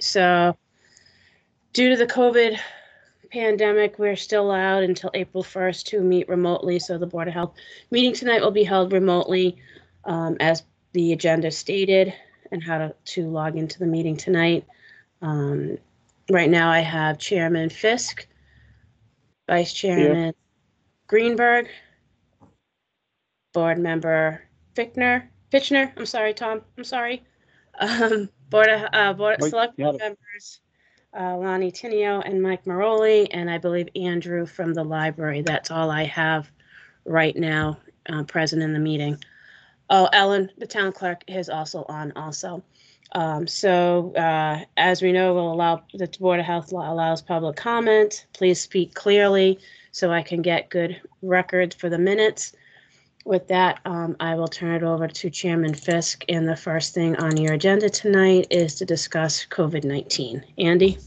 So due to the COVID pandemic, we're still allowed until April 1st to meet remotely. So the Board of Health meeting tonight will be held remotely um, as the agenda stated and how to, to log into the meeting tonight. Um, Right now I have Chairman Fisk, Vice Chairman Greenberg, Board Member Fickner, Fitchner, I'm sorry, Tom, I'm sorry. Um, Board of, uh, Board, Mike, Select it. Members, uh, Lonnie Tinio and Mike Maroli, and I believe Andrew from the library. That's all I have right now, uh, present in the meeting. Oh, Ellen, the town clerk, is also on also. Um, so, uh, as we know, we'll allow, the Board of Health law allows public comment. Please speak clearly so I can get good records for the minutes. With that, um, I will turn it over to Chairman Fisk, and the first thing on your agenda tonight is to discuss COVID-19. Andy?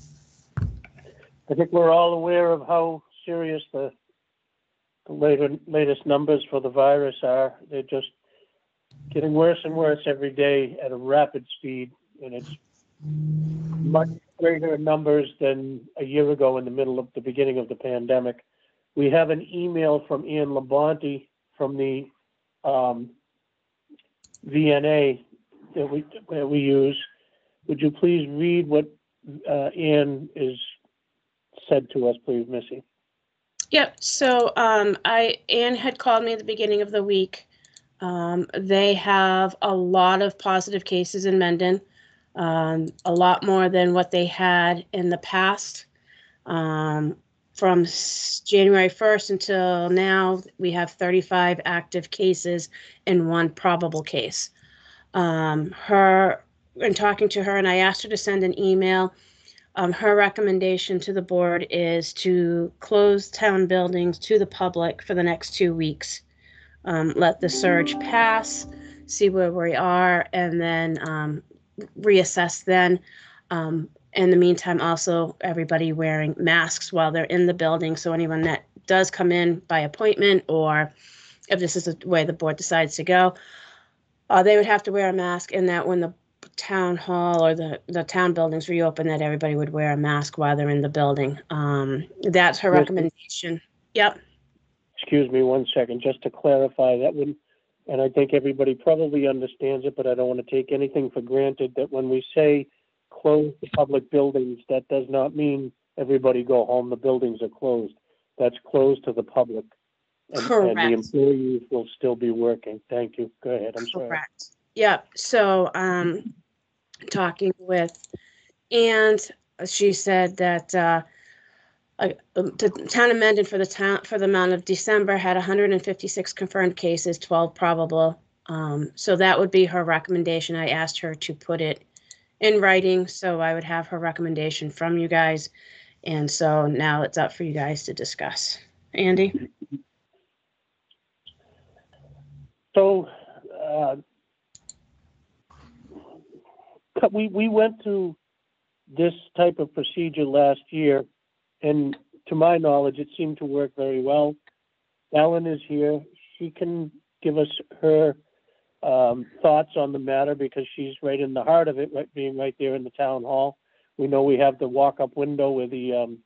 I think we're all aware of how serious the the later, latest numbers for the virus are. They're just getting worse and worse every day at a rapid speed, and it's much greater numbers than a year ago in the middle of the beginning of the pandemic. We have an email from Ian Labonte from the um, VNA that we, that we use. Would you please read what uh, is said to us, please, Missy? Yep, so um, I, Ann had called me at the beginning of the week. Um, they have a lot of positive cases in Mendon, um, a lot more than what they had in the past. Um, from January 1st until now, we have 35 active cases and one probable case. Um, her, in talking to her, and I asked her to send an email. Um, her recommendation to the board is to close town buildings to the public for the next two weeks. Um, let the surge pass, see where we are, and then um, reassess then. Um, in the meantime, also everybody wearing masks while they're in the building. So anyone that does come in by appointment, or if this is the way the board decides to go, uh, they would have to wear a mask, and that when the town hall or the, the town buildings reopen, that everybody would wear a mask while they're in the building. Um, that's her Yes. recommendation. Yep. Excuse me one second, just to clarify, that would, and I think everybody probably understands it, but I don't want to take anything for granted, that when we say close the public buildings, that does not mean everybody go home, the buildings are closed. That's closed to the public. And- And Correct. the employees will still be working. Thank you. Go ahead, I'm sorry. Correct. Yep. So, um, talking with, and she said that, uh, uh, the town of Mendon for the town, for the month of December had hundred and fifty-six confirmed cases, twelve probable. Um, so that would be her recommendation. I asked her to put it in writing, so I would have her recommendation from you guys. And so now it's up for you guys to discuss. Andy? So, uh, we, we went through this type of procedure last year, and to my knowledge, it seemed to work very well. Ellen is here. She can give us her um, thoughts on the matter because she's right in the heart of it, right, being right there in the town hall. We know we have the walk-up window where the um,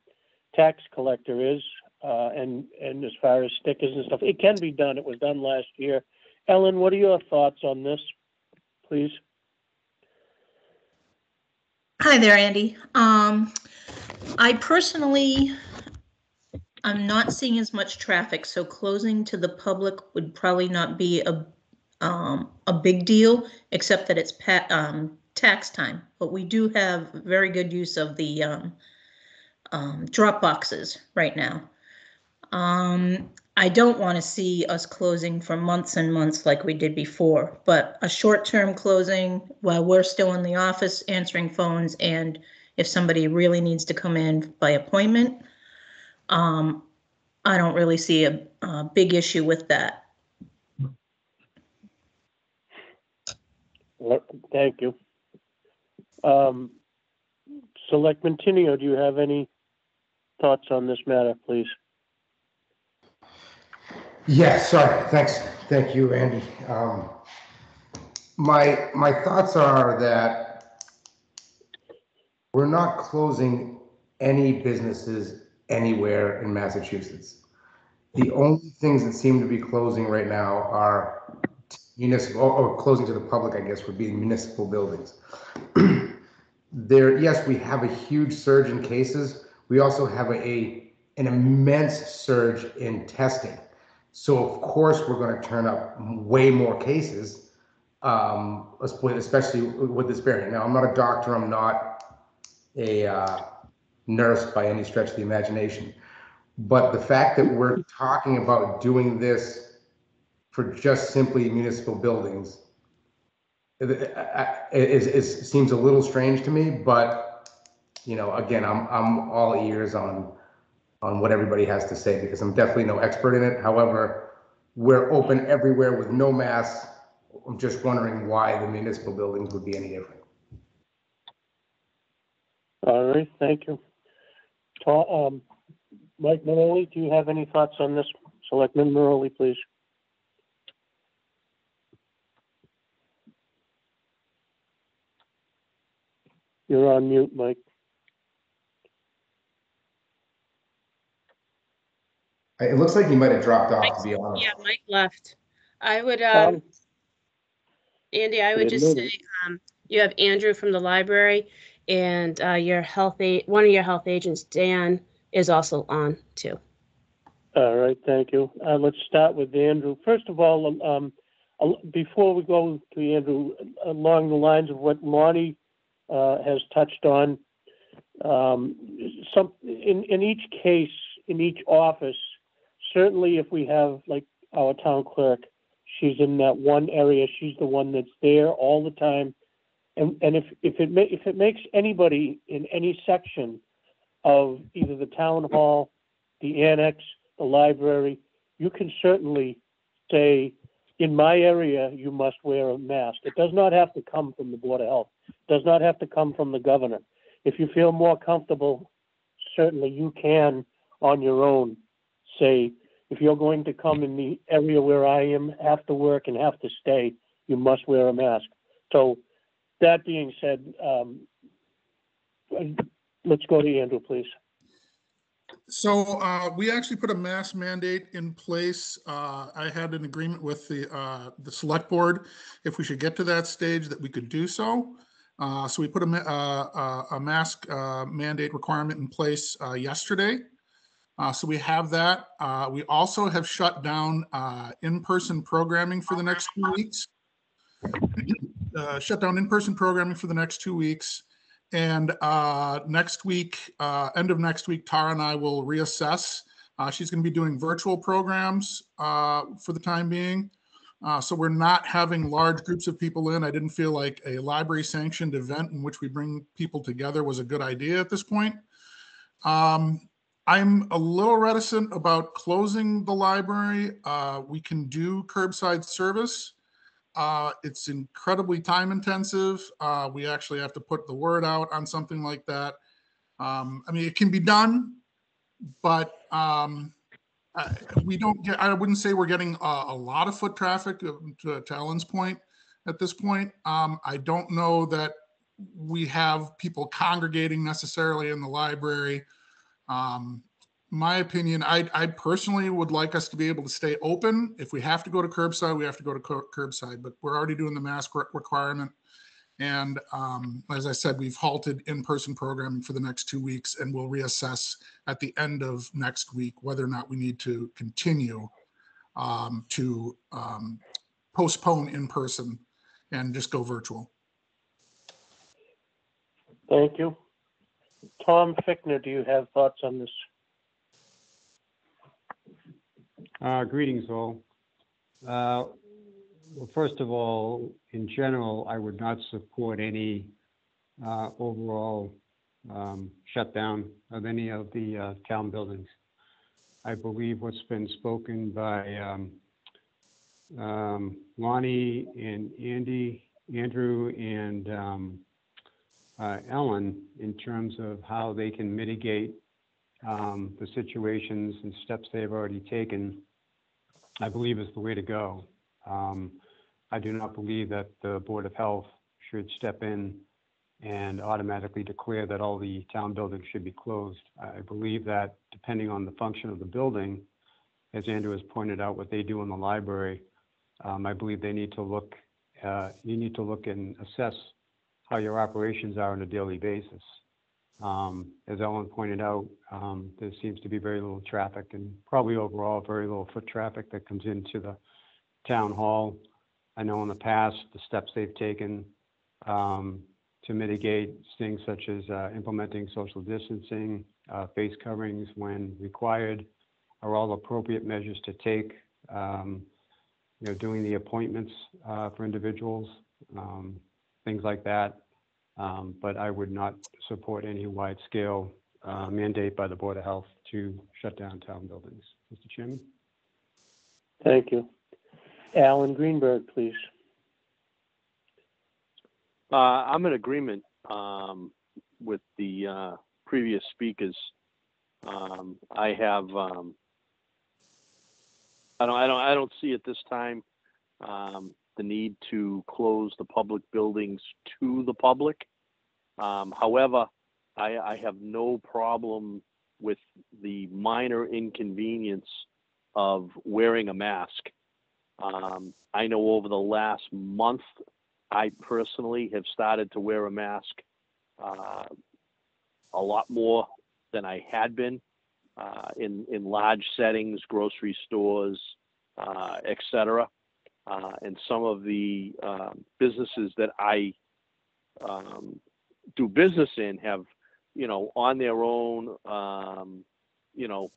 tax collector is, uh, and, and as far as stickers and stuff, it can be done. It was done last year. Ellen, what are your thoughts on this, please? Hi there, Andy. Um, I personally, I'm not seeing as much traffic, so closing to the public would probably not be a, um, a big deal, except that it's um, tax time. But we do have very good use of the, um, um, drop boxes right now. Um, I don't want to see us closing for months and months like we did before, but a short-term closing while we're still in the office answering phones and if somebody really needs to come in by appointment, um, I don't really see a, a big issue with that. Thank you. Um, Selectman do you have any thoughts on this matter, please? Yes, sorry, thanks, thank you, Andy. Um, My, my thoughts are that We're not closing any businesses anywhere in Massachusetts. The only things that seem to be closing right now are municipal, or closing to the public, I guess, would be municipal buildings. There, yes, we have a huge surge in cases. We also have a, an immense surge in testing. So of course, we're gonna turn up way more cases, um, especially with this variant. Now, I'm not a doctor, I'm not a uh, nurse by any stretch of the imagination. But the fact that we're talking about doing this for just simply municipal buildings it, seems a little strange to me, but, you know, again, I'm, I'm all ears on, on what everybody has to say, because I'm definitely no expert in it. However, we're open everywhere with no masks. I'm just wondering why the municipal buildings would be any different. All right, thank you. Um, Mike Manoli, do you have any thoughts on this? Selectman Manoli, please. You're on mute, Mike. It looks like you might have dropped off, to be honest. Yeah, Mike left. I would, um, Andy, I would just say, um, you have Andrew from the library and, uh, your health aid, one of your health agents, Dan, is also on too. All right, thank you. Uh, let's start with Andrew. First of all, um, um, al- before we go to Andrew, along the lines of what Lonnie, has touched on, um, some, in, in each case, in each office, certainly if we have, like, our town clerk, she's in that one area, she's the one that's there all the time. And, and if, if it ma- if it makes anybody in any section of either the town hall, the annex, the library, you can certainly say, in my area, you must wear a mask. It does not have to come from the Board of Health, does not have to come from the governor. If you feel more comfortable, certainly you can, on your own, say, if you're going to come in the area where I am, have to work and have to stay, you must wear a mask. So, that being said, um, let's go to Andrew, please. So uh, we actually put a mask mandate in place. Uh, I had an agreement with the, uh, the select board. If we should get to that stage, that we could do so. Uh, So we put a, ma- uh, uh, a mask uh, mandate requirement in place uh, yesterday. Uh, so we have that. Uh, we also have shut down in-person programming for the next two weeks. Shut down in-person programming for the next two weeks. And next week, end of next week, Tara and I will reassess. She's going to be doing virtual programs for the time being. Uh, so we're not having large groups of people in. I didn't feel like a library sanctioned event in which we bring people together was a good idea at this point. Um, I'm a little reticent about closing the library. Uh, we can do curbside service. Uh, it's incredibly time intensive. Uh, we actually have to put the word out on something like that. Um, I mean, it can be done, but um, I- we don't get, I wouldn't say we're getting a, a lot of foot traffic uh, to, to point at this point. Um, I don't know that we have people congregating necessarily in the library. Um, my opinion, I, I personally would like us to be able to stay open. If we have to go to curbside, we have to go to cur- curbside, but we're already doing the mask re- requirement. And um, as I said, we've halted in-person programming for the next two weeks and we'll reassess at the end of next week whether or not we need to continue um, to um, postpone in-person and just go virtual. Thank you. Tom Fickner, do you have thoughts on this? Uh, Greetings all. Uh, Well, first of all, in general, I would not support any uh, overall um, shutdown of any of the uh, town buildings. I believe what's been spoken by um, um, Lonnie and Andy, Andrew, and um, uh, Ellen in terms of how they can mitigate um, the situations and steps they've already taken, I believe is the way to go. Um, I do not believe that the Board of Health should step in and automatically declare that all the town buildings should be closed. I believe that depending on the function of the building, as Andrew has pointed out, what they do in the library, um, I believe they need to look, uh, you need to look and assess how your operations are on a daily basis. Um, as Ellen pointed out, um, there seems to be very little traffic and probably overall very little foot traffic that comes into the town hall. I know in the past, the steps they've taken, um, to mitigate things such as, uh, implementing social distancing, uh, face coverings when required are all appropriate measures to take. Um, you know, doing the appointments, uh, for individuals, um, things like that. Um, but I would not support any wide-scale, uh, mandate by the Board of Health to shut down town buildings. Mr. Chairman? Thank you. Alan Greenberg, please. Uh, I'm in agreement, um, with the, uh, previous speakers. Um, I have, um, I don't, I don't, I don't see at this time, um, the need to close the public buildings to the public. Um, however, I, I have no problem with the minor inconvenience of wearing a mask. Um, I know over the last month, I personally have started to wear a mask uh, a lot more than I had been uh, in in large settings, grocery stores, uh, et cetera. Uh, and some of the um, businesses that I um, do business in have, you know, on their own, um, you know,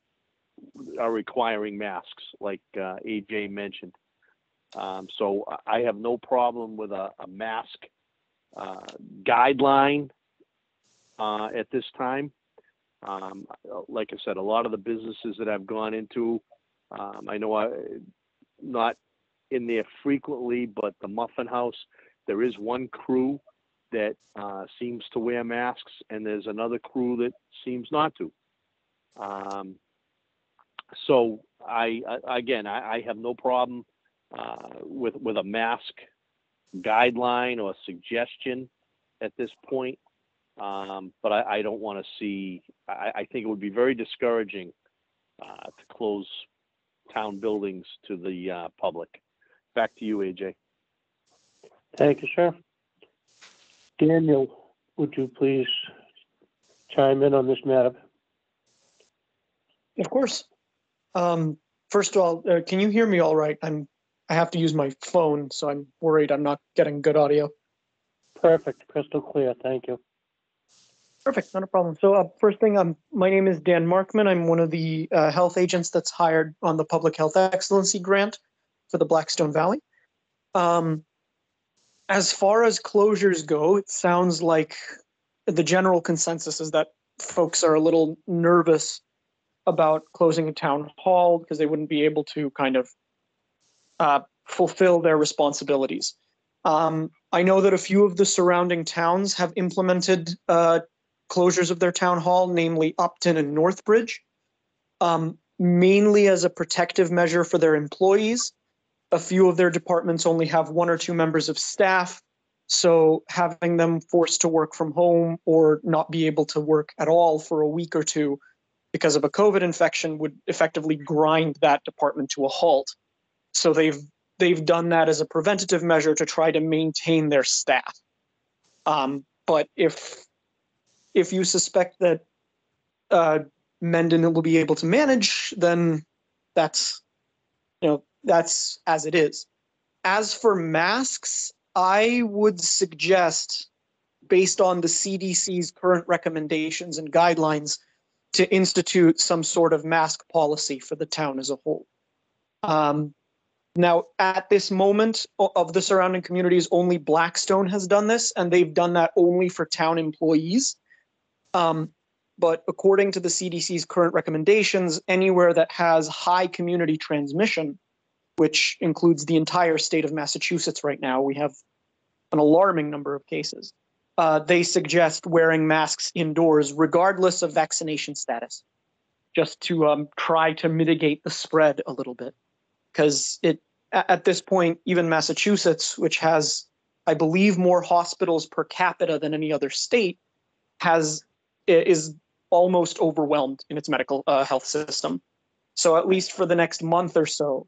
are requiring masks, like uh, AJ mentioned. Um, so I- have no problem with a, a mask uh, guideline uh, at this time. Um, like I said, a lot of the businesses that I've gone into, um, I know I not in there frequently, but the Muffin House, there is one crew that uh, seems to wear masks, and there's another crew that seems not to. Um, so I, I again, I, I have no problem uh, with with a mask guideline or a suggestion at this point. Um, but I, I don't want to see. I, I think it would be very discouraging uh, to close town buildings to the uh, public. Back to you, AJ. Thank you, sir. Daniel, would you please chime in on this matter? Of course. Um, first of all, uh, can you hear me all right? I'm, I have to use my phone, so I'm worried I'm not getting good audio. Perfect, crystal clear, thank you. Perfect, not a problem. So, uh, first thing, um, my name is Dan Markman. I'm one of the uh, health agents that's hired on the Public Health Excellence Grant for the Blackstone Valley. Um, as far as closures go, it sounds like the general consensus is that folks are a little nervous about closing a town hall because they wouldn't be able to kind of uh, fulfill their responsibilities. Um, I know that a few of the surrounding towns have implemented uh, closures of their town hall, namely Upton and Northbridge, um, mainly as a protective measure for their employees. A few of their departments only have one or two members of staff, so having them forced to work from home or not be able to work at all for a week or two because of a COVID infection would effectively grind that department to a halt. So they've they've done that as a preventative measure to try to maintain their staff. Um, but if if you suspect that uh, Mendon will be able to manage, then that's you know that's as it is. As for masks, I would suggest, based on the CDC's current recommendations and guidelines, to institute some sort of mask policy for the town as a whole. Um, now, at this moment of the surrounding communities, only Blackstone has done this, and they've done that only for town employees. Um, but according to the CDC's current recommendations, anywhere that has high community transmission, which includes the entire state of Massachusetts right now, we have an alarming number of cases. Uh, they suggest wearing masks indoors, regardless of vaccination status, just to um, try to mitigate the spread a little bit. Because it, at this point, even Massachusetts, which has I believe, more hospitals per capita than any other state, has is almost overwhelmed in its medical uh, health system. So at least for the next month or so,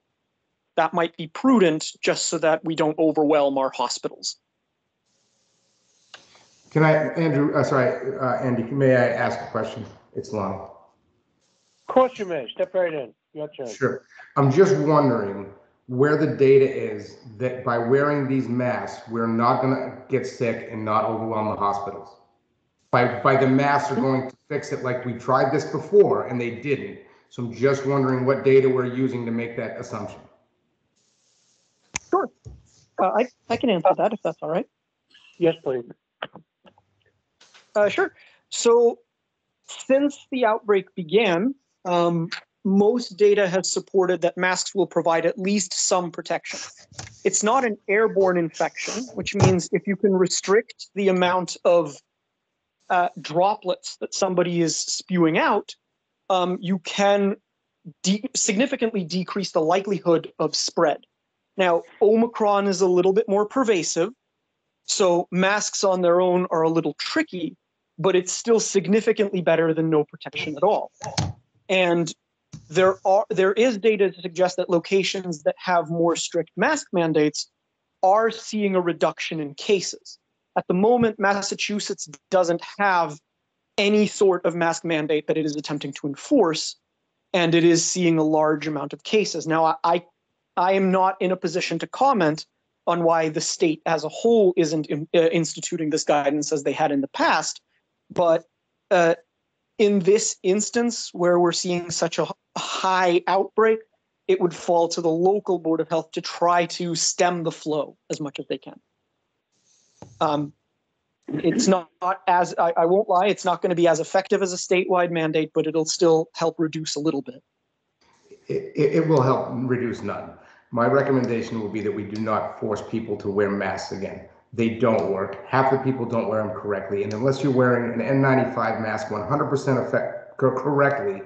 that might be prudent, just so that we don't overwhelm our hospitals. Can I, Andrew, uh, sorry, uh, Andy, may I ask a question? It's long. Of course you may. Step right in. Your turn. Sure. I'm just wondering where the data is that by wearing these masks, we're not gonna get sick and not overwhelm the hospitals. By, by the masks are going to fix it like we tried this before and they didn't. So I'm just wondering what data we're using to make that assumption. Uh, I, I can answer that if that's all right. Yes, please. Uh, sure. So, since the outbreak began, um, most data has supported that masks will provide at least some protection. It's not an airborne infection, which means if you can restrict the amount of uh, droplets that somebody is spewing out, um, you can de- significantly decrease the likelihood of spread. Now, Omicron is a little bit more pervasive, so masks on their own are a little tricky, but it's still significantly better than no protection at all. And there are there is data to suggest that locations that have more strict mask mandates are seeing a reduction in cases. At the moment, Massachusetts doesn't have any sort of mask mandate that it is attempting to enforce, and it is seeing a large amount of cases. Now, I, I, am not in a position to comment on why the state as a whole isn't in, uh, instituting this guidance as they had in the past, but uh, in this instance where we're seeing such a high outbreak, it would fall to the local board of health to try to stem the flow as much as they can. Um, it's not, not as I, I won't lie, it's not going to be as effective as a statewide mandate, but it'll still help reduce a little bit. It, it, it will help reduce none. My recommendation will be that we do not force people to wear masks again. They don't work. Half the people don't wear them correctly. And unless you're wearing an N95 mask 100% effect, correctly,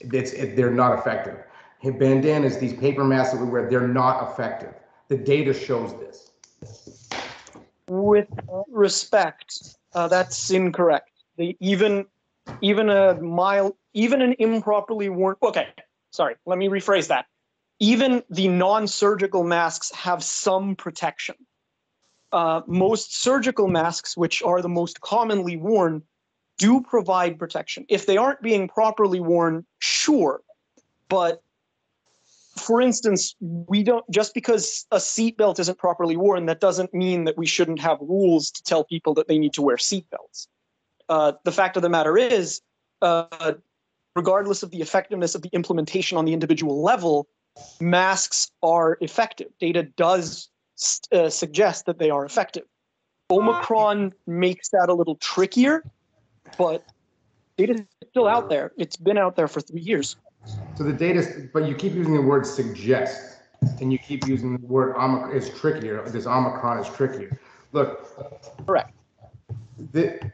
it's, it, they're not effective. Hey, bandanas, these paper masks that we wear, they're not effective. The data shows this. With respect, uh, that's incorrect. The even even a mild, even an improperly worn. Okay, sorry. Let me rephrase that. Even the non-surgical masks have some protection. Uh, most surgical masks, which are the most commonly worn, do provide protection. If they aren't being properly worn, sure, but for instance, we don't just because a seatbelt isn't properly worn, that doesn't mean that we shouldn't have rules to tell people that they need to wear seatbelts. Uh, the fact of the matter is, uh, regardless of the effectiveness of the implementation on the individual level, masks are effective. Data does uh, suggest that they are effective. Omicron makes that a little trickier, but data is still out there. It's been out there for three years. So the data, but you keep using the word suggest, and you keep using the word Omicron is trickier. This Omicron is trickier. Look. Correct. The,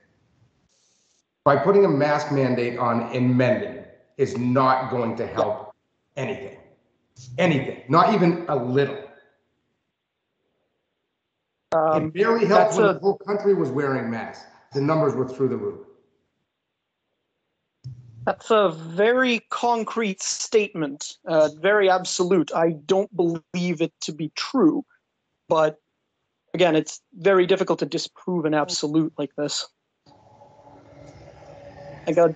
by putting a mask mandate on in Mendon is not going to help anything. Anything, not even a little. Um, It barely helped when a- the whole country was wearing masks. The numbers were through the roof. That's a very concrete statement, uh, very absolute. I don't believe it to be true, but again, it's very difficult to disprove an absolute like this. I got,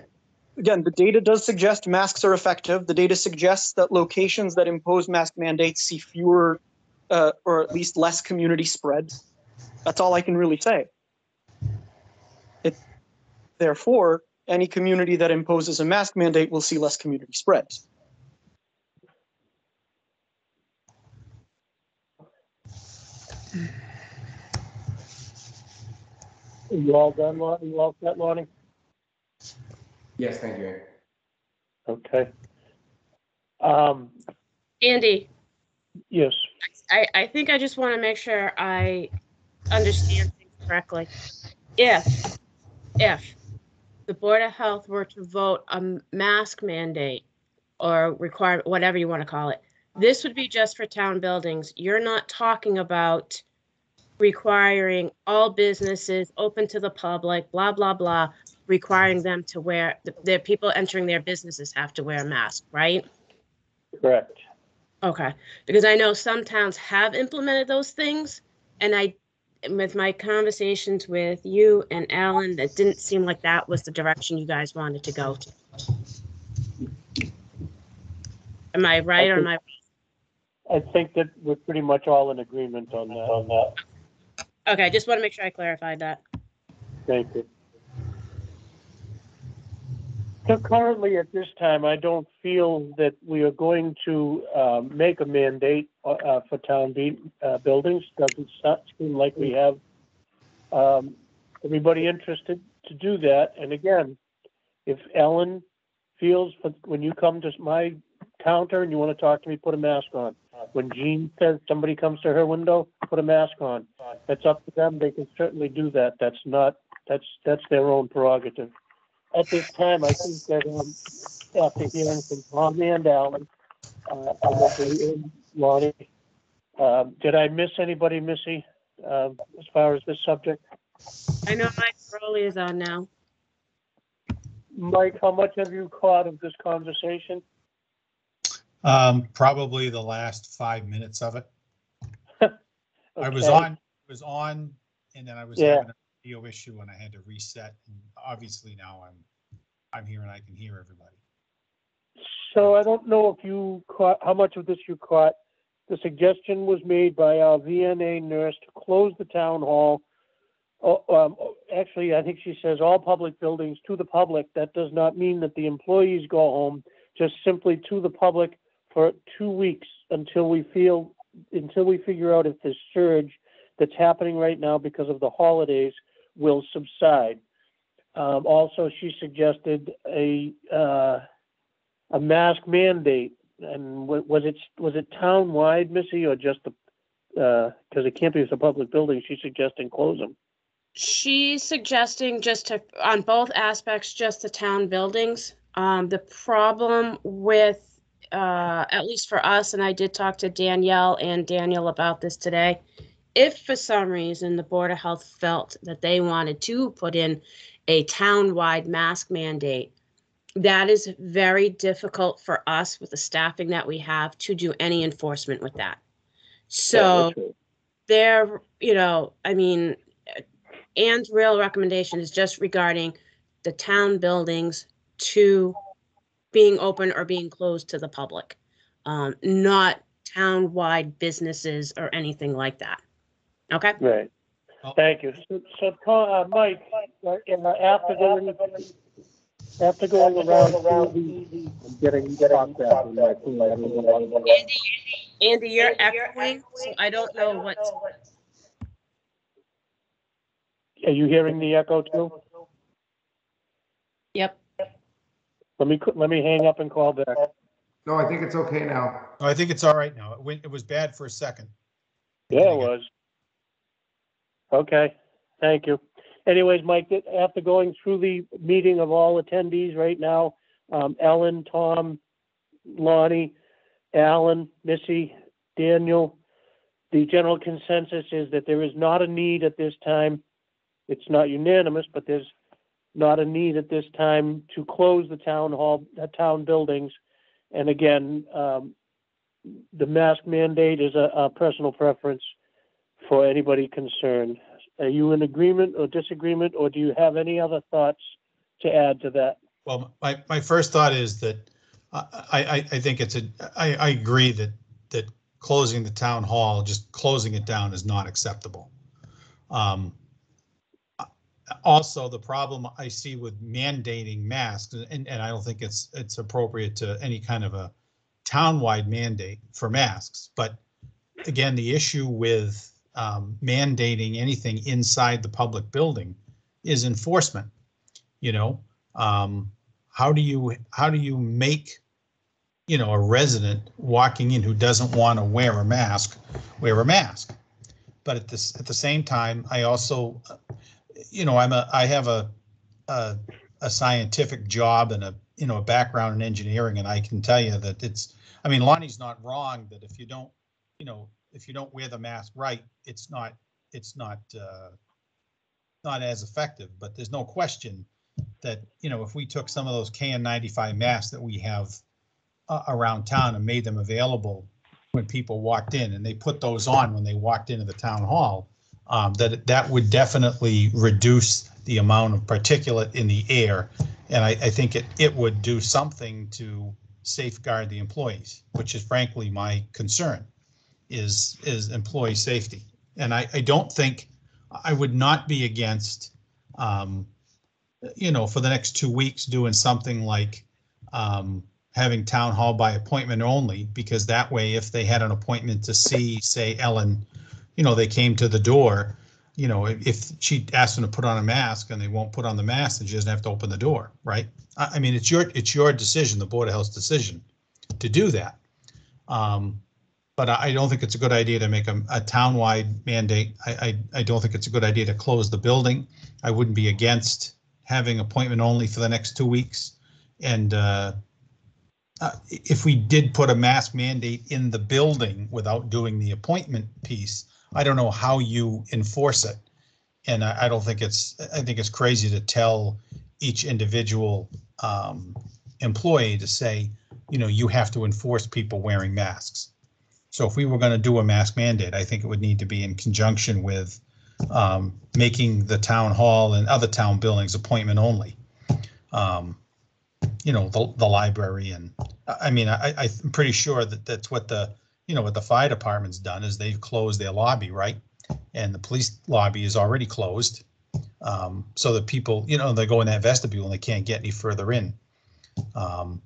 again, the data does suggest masks are effective. The data suggests that locations that impose mask mandates see fewer, uh, or at least less community spread. That's all I can really say. It, therefore, any community that imposes a mask mandate will see less community spread. You all done, Lonnie? You all set, Lonnie? Yes, thank you. Andy. Okay. Um, Andy, yes, I, I think I just want to make sure I understand things correctly. If, if the Board of Health were to vote a mask mandate or require, whatever you want to call it, this would be just for town buildings. You're not talking about requiring all businesses open to the public, blah, blah, blah, requiring them to wear, their people entering their businesses have to wear a mask, right? Correct. Okay, because I know some towns have implemented those things, and I, with my conversations with you and Alan, that didn't seem like that was the direction you guys wanted to go. to. Am I right or am I? I think that we're pretty much all in agreement on that, on that. Okay, I just want to make sure I clarified that. Thank you. So currently, at this time, I don't feel that we are going to um, make a mandate uh, uh, for town be- uh, buildings. Doesn't seem like we have um, everybody interested to do that. And again, if Ellen feels, when you come to my counter and you want to talk to me, put a mask on. When Jean says somebody comes to her window, put a mask on. That's up to them. They can certainly do that. That's not, that's, that's their own prerogative. At this time, I think that, um, after hearing from Tom and Alan, uh, and Lonnie, um, did I miss anybody, Missy, um, as far as this subject? I know Mike Crowley is on now. Mike, how much have you caught of this conversation? Um, probably the last five minutes of it. I was Okay. on, was on, and then I was Yeah. having a video issue and I had to reset. And obviously now I'm, I'm here and I can hear everybody. So I don't know if you caught, how much of this you caught. The suggestion was made by our VNA nurse to close the town hall. Oh, um, actually, I think she says all public buildings to the public. That does not mean that the employees go home, just simply to the public for two weeks until we feel, until we figure out if this surge that's happening right now because of the holidays will subside. Um, also, she suggested a, uh, a mask mandate, and wa- was it, was it town-wide, Missy, or just the, uh, because it can't be a public building, she's suggesting close them. She's suggesting just to, on both aspects, just the town buildings. Um, the problem with, uh, at least for us, and I did talk to Danielle and Daniel about this today. If for some reason the Board of Health felt that they wanted to put in a town-wide mask mandate, that is very difficult for us with the staffing that we have to do any enforcement with that. So there, you know, I mean, Anne's real recommendation is just regarding the town buildings to being open or being closed to the public. Um, not town-wide businesses or anything like that. Okay? Right. Thank you. So, so, uh, Mike, uh, and, uh, after going, after going around, through the- I'm getting talked at in my phone, I don't know why. Andy, Andy, you're echoing, so I don't know what, Are you hearing the echo too? yep. Let me, let me hang up and call back. No, I think it's okay now. I think it's all right now. It went, it was bad for a second. Yeah, it was. Okay, thank you. Anyways, Mike, after going through the meeting of all attendees right now, um, Ellen, Tom, Lonnie, Alan, Missy, Daniel, the general consensus is that there is not a need at this time. It's not unanimous, but there's not a need at this time to close the town hall, the town buildings. And again, um, the mask mandate is a, a personal preference for anybody concerned. Are you in agreement or disagreement, or do you have any other thoughts to add to that? Well, my, my first thought is that I, I, I think it's a, I, I agree that, that closing the town hall, just closing it down is not acceptable. Um, also, the problem I see with mandating masks, and, and I don't think it's, it's appropriate to any kind of a townwide mandate for masks, but again, the issue with um, mandating anything inside the public building is enforcement. You know, um, how do you, how do you make, you know, a resident walking in who doesn't want to wear a mask, wear a mask? But at this, at the same time, I also, you know, I'm a, I have a, a, a scientific job and a, you know, a background in engineering, and I can tell you that it's, I mean, Lonnie's not wrong that if you don't, you know, if you don't wear the mask right, it's not, it's not, uh, not as effective, but there's no question that, you know, if we took some of those KN ninety-five masks that we have uh, around town and made them available when people walked in and they put those on when they walked into the town hall, um, that, that would definitely reduce the amount of particulate in the air. And I, I think it, it would do something to safeguard the employees, which is frankly my concern, is, is employee safety. And I, I don't think, I would not be against, um, you know, for the next two weeks, doing something like, um, having town hall by appointment only, because that way, if they had an appointment to see, say, Ellen, you know, they came to the door, you know, if, she asked them to put on a mask and they won't put on the mask, then she doesn't have to open the door, right? I, I mean, it's your, it's your decision, the Board of Health's decision to do that. Um, but I, don't think it's a good idea to make a, a townwide mandate. I, I, I don't think it's a good idea to close the building. I wouldn't be against having appointment only for the next two weeks. And, uh, uh, if we did put a mask mandate in the building without doing the appointment piece, I don't know how you enforce it. And I, I don't think it's, I think it's crazy to tell each individual um, employee to say, you know, you have to enforce people wearing masks. So if we were going to do a mask mandate, I think it would need to be in conjunction with um, making the town hall and other town buildings appointment only. Um, you know, the, the library and, I mean, I, I- I'm pretty sure that that's what the, you know, what the fire department's done is they've closed their lobby, right? And the police lobby is already closed. Um, so that people, you know, they go in that vestibule and they can't get any further in. Um,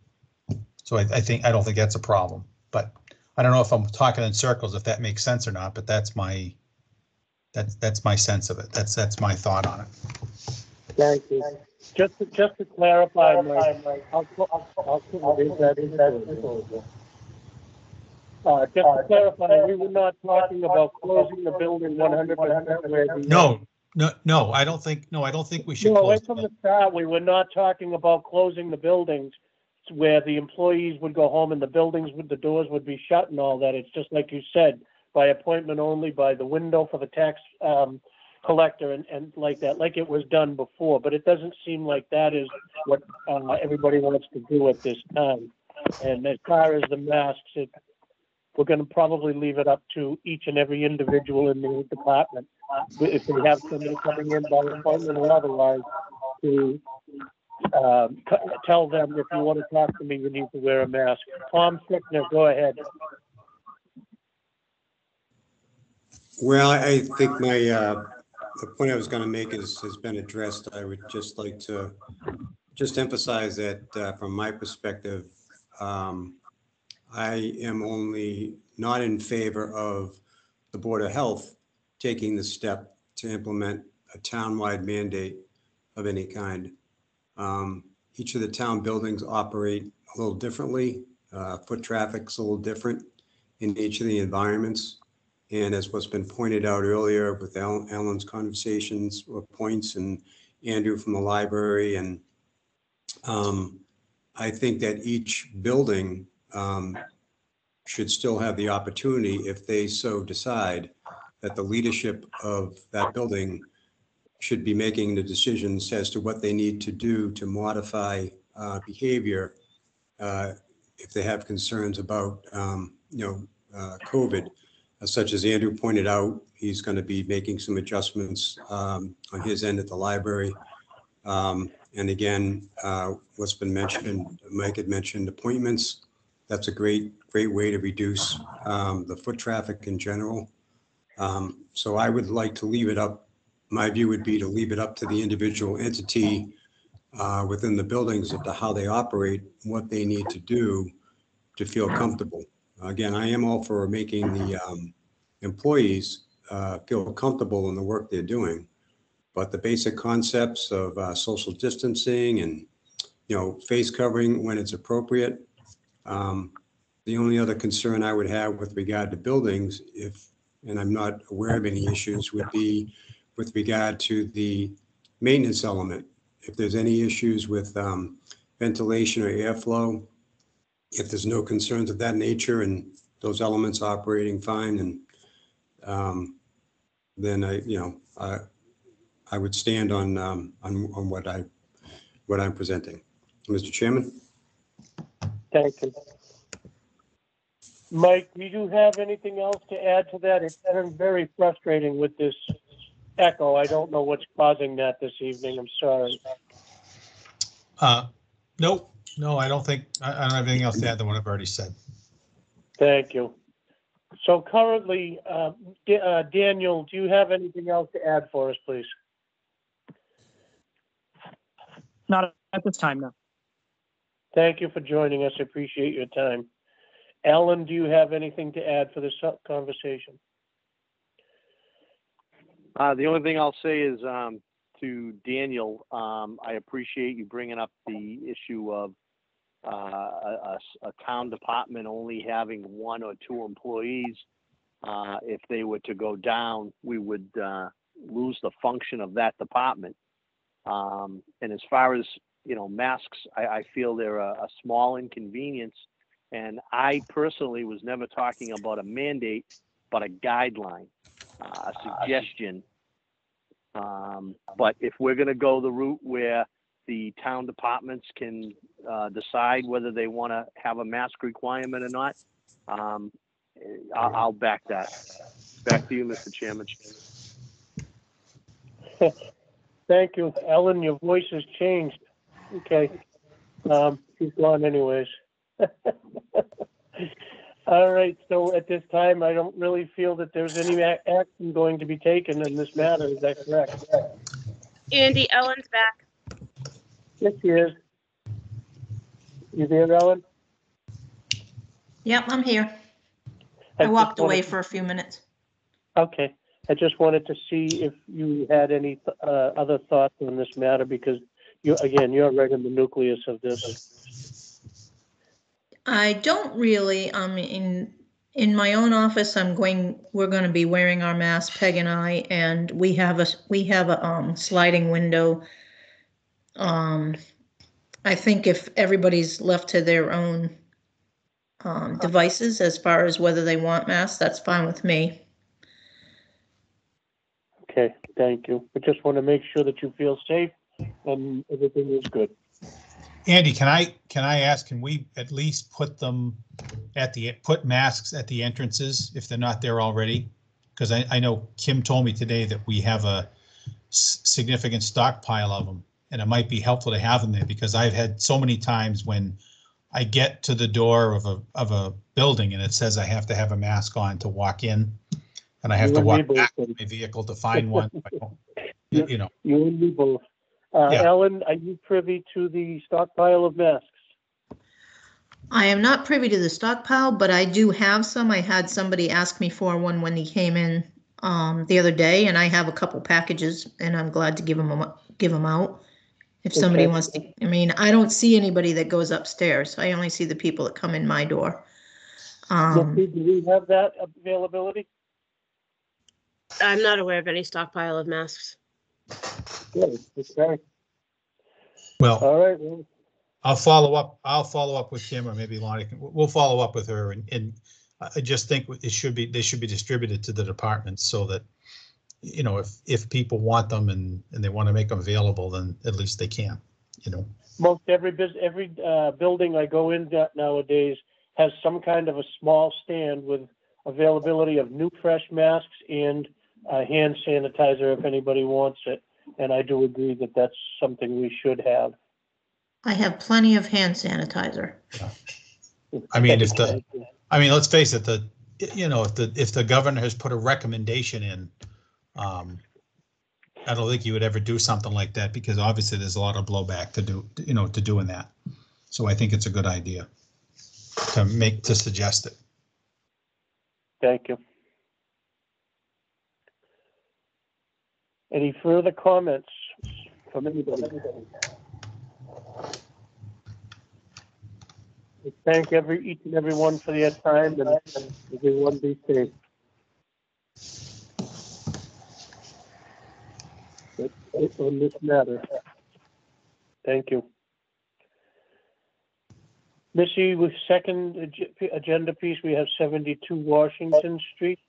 so I, I think, I don't think that's a problem, but I don't know if I'm talking in circles, if that makes sense or not, but that's my, that's, that's my sense of it. That's, that's my thought on it. Thank you. Just to, just to clarify, Mike, I'll, I'll, I'll, I'll is that, is that, uh, just to clarify, we were not talking about closing the building one hundred percent where the. No, no, no, I don't think, no, I don't think we should No, close. right from the start, we were not talking about closing the buildings where the employees would go home and the buildings would, the doors would be shut and all that. It's just like you said, by appointment only, by the window for the tax, um, collector and, and like that, like it was done before. But it doesn't seem like that is what, uh, everybody wants to do at this time. And as far as the masks, it, we're gonna probably leave it up to each and every individual in the department. If we have somebody coming in by appointment or otherwise, to, um, tell them if you want to talk to me, you need to wear a mask. Tom Fickner, go ahead. Well, I think my, uh, the point I was going to make is, has been addressed. I would just like to just emphasize that uh, from my perspective, um, I am only not in favor of the Board of Health taking the step to implement a townwide mandate of any kind. Um, Each of the town buildings operate a little differently. Uh, Foot traffic's a little different in each of the environments. And as what's been pointed out earlier with Ellen- Ellen's conversations or points and Andrew from the library and um, I think that each building um, should still have the opportunity, if they so decide, that the leadership of that building should be making the decisions as to what they need to do to modify uh, behavior uh, if they have concerns about, um, you know, uh, COVID. Uh, Such as Andrew pointed out, he's going to be making some adjustments um, on his end at the library. Um, And again, uh, what's been mentioned, Mike had mentioned appointments. That's a great, great way to reduce um, the foot traffic in general. Um, So I would like to leave it up, my view would be to leave it up to the individual entity uh, within the buildings as to how they operate, what they need to do to feel comfortable. Again, I am all for making the um, employees uh, feel comfortable in the work they're doing. But the basic concepts of uh, social distancing and, you know, face covering when it's appropriate. um, The only other concern I would have with regard to buildings, if, and I'm not aware of any issues, would be with regard to the maintenance element. If there's any issues with um, ventilation or airflow, if there's no concerns of that nature and those elements operating fine and um, then I, you know, I, I would stand on, um, on, on what I, what I'm presenting. Mr. Chairman? Thank you. Mike, do you have anything else to add to that? It's been very frustrating with this echo. I don't know what's causing that this evening. I'm sorry. Uh, nope, no, I don't think, I, I don't have anything else to add than what I've already said. Thank you. So currently, uh, Da- uh, Daniel, do you have anything else to add for us, please? Not at this time, no. Thank you for joining us. I appreciate your time. Alan, do you have anything to add for this uh, conversation? Uh, the only thing I'll say is, um, to Daniel, um, I appreciate you bringing up the issue of, uh, a, a town department only having one or two employees. Uh, if they were to go down, we would, uh, lose the function of that department. Um, and as far as, you know, masks, I, I feel they're a, a small inconvenience. And I personally was never talking about a mandate, but a guideline, uh, a suggestion. Um, but if we're gonna go the route where the town departments can, uh, decide whether they wanna have a mask requirement or not, um, I'll, I'll back that. Back to you, Mr. Chairman. Thank you. Ellen, your voice has changed. Okay. Um, she's gone anyways. All right, so at this time, I don't really feel that there's any ac- action going to be taken in this matter. Is that correct? Andy, Ellen's back. Yes, she is. You there, Ellen? Yep, I'm here. I just walked away wanted- for a few minutes. Okay, I just wanted to see if you had any uh, other thoughts on this matter because you, again, you're right in the nucleus of this. I don't really, um, in, in my own office, I'm going, we're gonna be wearing our masks, Peg and I, and we have a, we have a, um, sliding window. Um, I think if everybody's left to their own, um, devices as far as whether they want masks, that's fine with me. Okay, thank you. I just want to make sure that you feel safe and everything is good. Andy, can I, can I ask, can we at least put them at the, put masks at the entrances if they're not there already? Because I, I know Kim told me today that we have a significant stockpile of them. And it might be helpful to have them there because I've had so many times when I get to the door of a, of a building and it says I have to have a mask on to walk in. And I have You to walk back to my vehicle to find one. You you know, You and me both. Uh, Yeah. Ellen, are you privy to the stockpile of masks? I am not privy to the stockpile, but I do have some. I had somebody ask me for one when he came in um, the other day, and I have a couple packages, and I'm glad to give them give them out. If somebody Okay. wants to, I mean, I don't see anybody that goes upstairs. I only see the people that come in my door. Um, do we have that availability? I'm not aware of any stockpile of masks. Well. All right, well, I'll follow up, I'll follow up with Kim or maybe Lonnie, can- we'll follow up with her and, and I I just think it should be, they should be distributed to the departments so that, you know, if, if people want them and, and they want to make them available, then at least they can, you know? most every bus, every, uh, building I go in nowadays has some kind of a small stand with availability of new fresh masks and, uh, hand sanitizer if anybody wants it. And I do agree that that's something we should have. I have plenty of hand sanitizer. I mean, if the, I mean, let's face it, the, you know, if the, if the governor has put a recommendation in, um, I don't think you would ever do something like that because obviously there's a lot of blowback to do, you know, to doing that. So I think it's a good idea to make, to suggest it. Thank you. Any further comments from anybody? I Thank every, each and every one for their time and everyone be safe. On this matter. Thank you. Missy, with second ag- agenda piece, we have seventy-two Washington Street.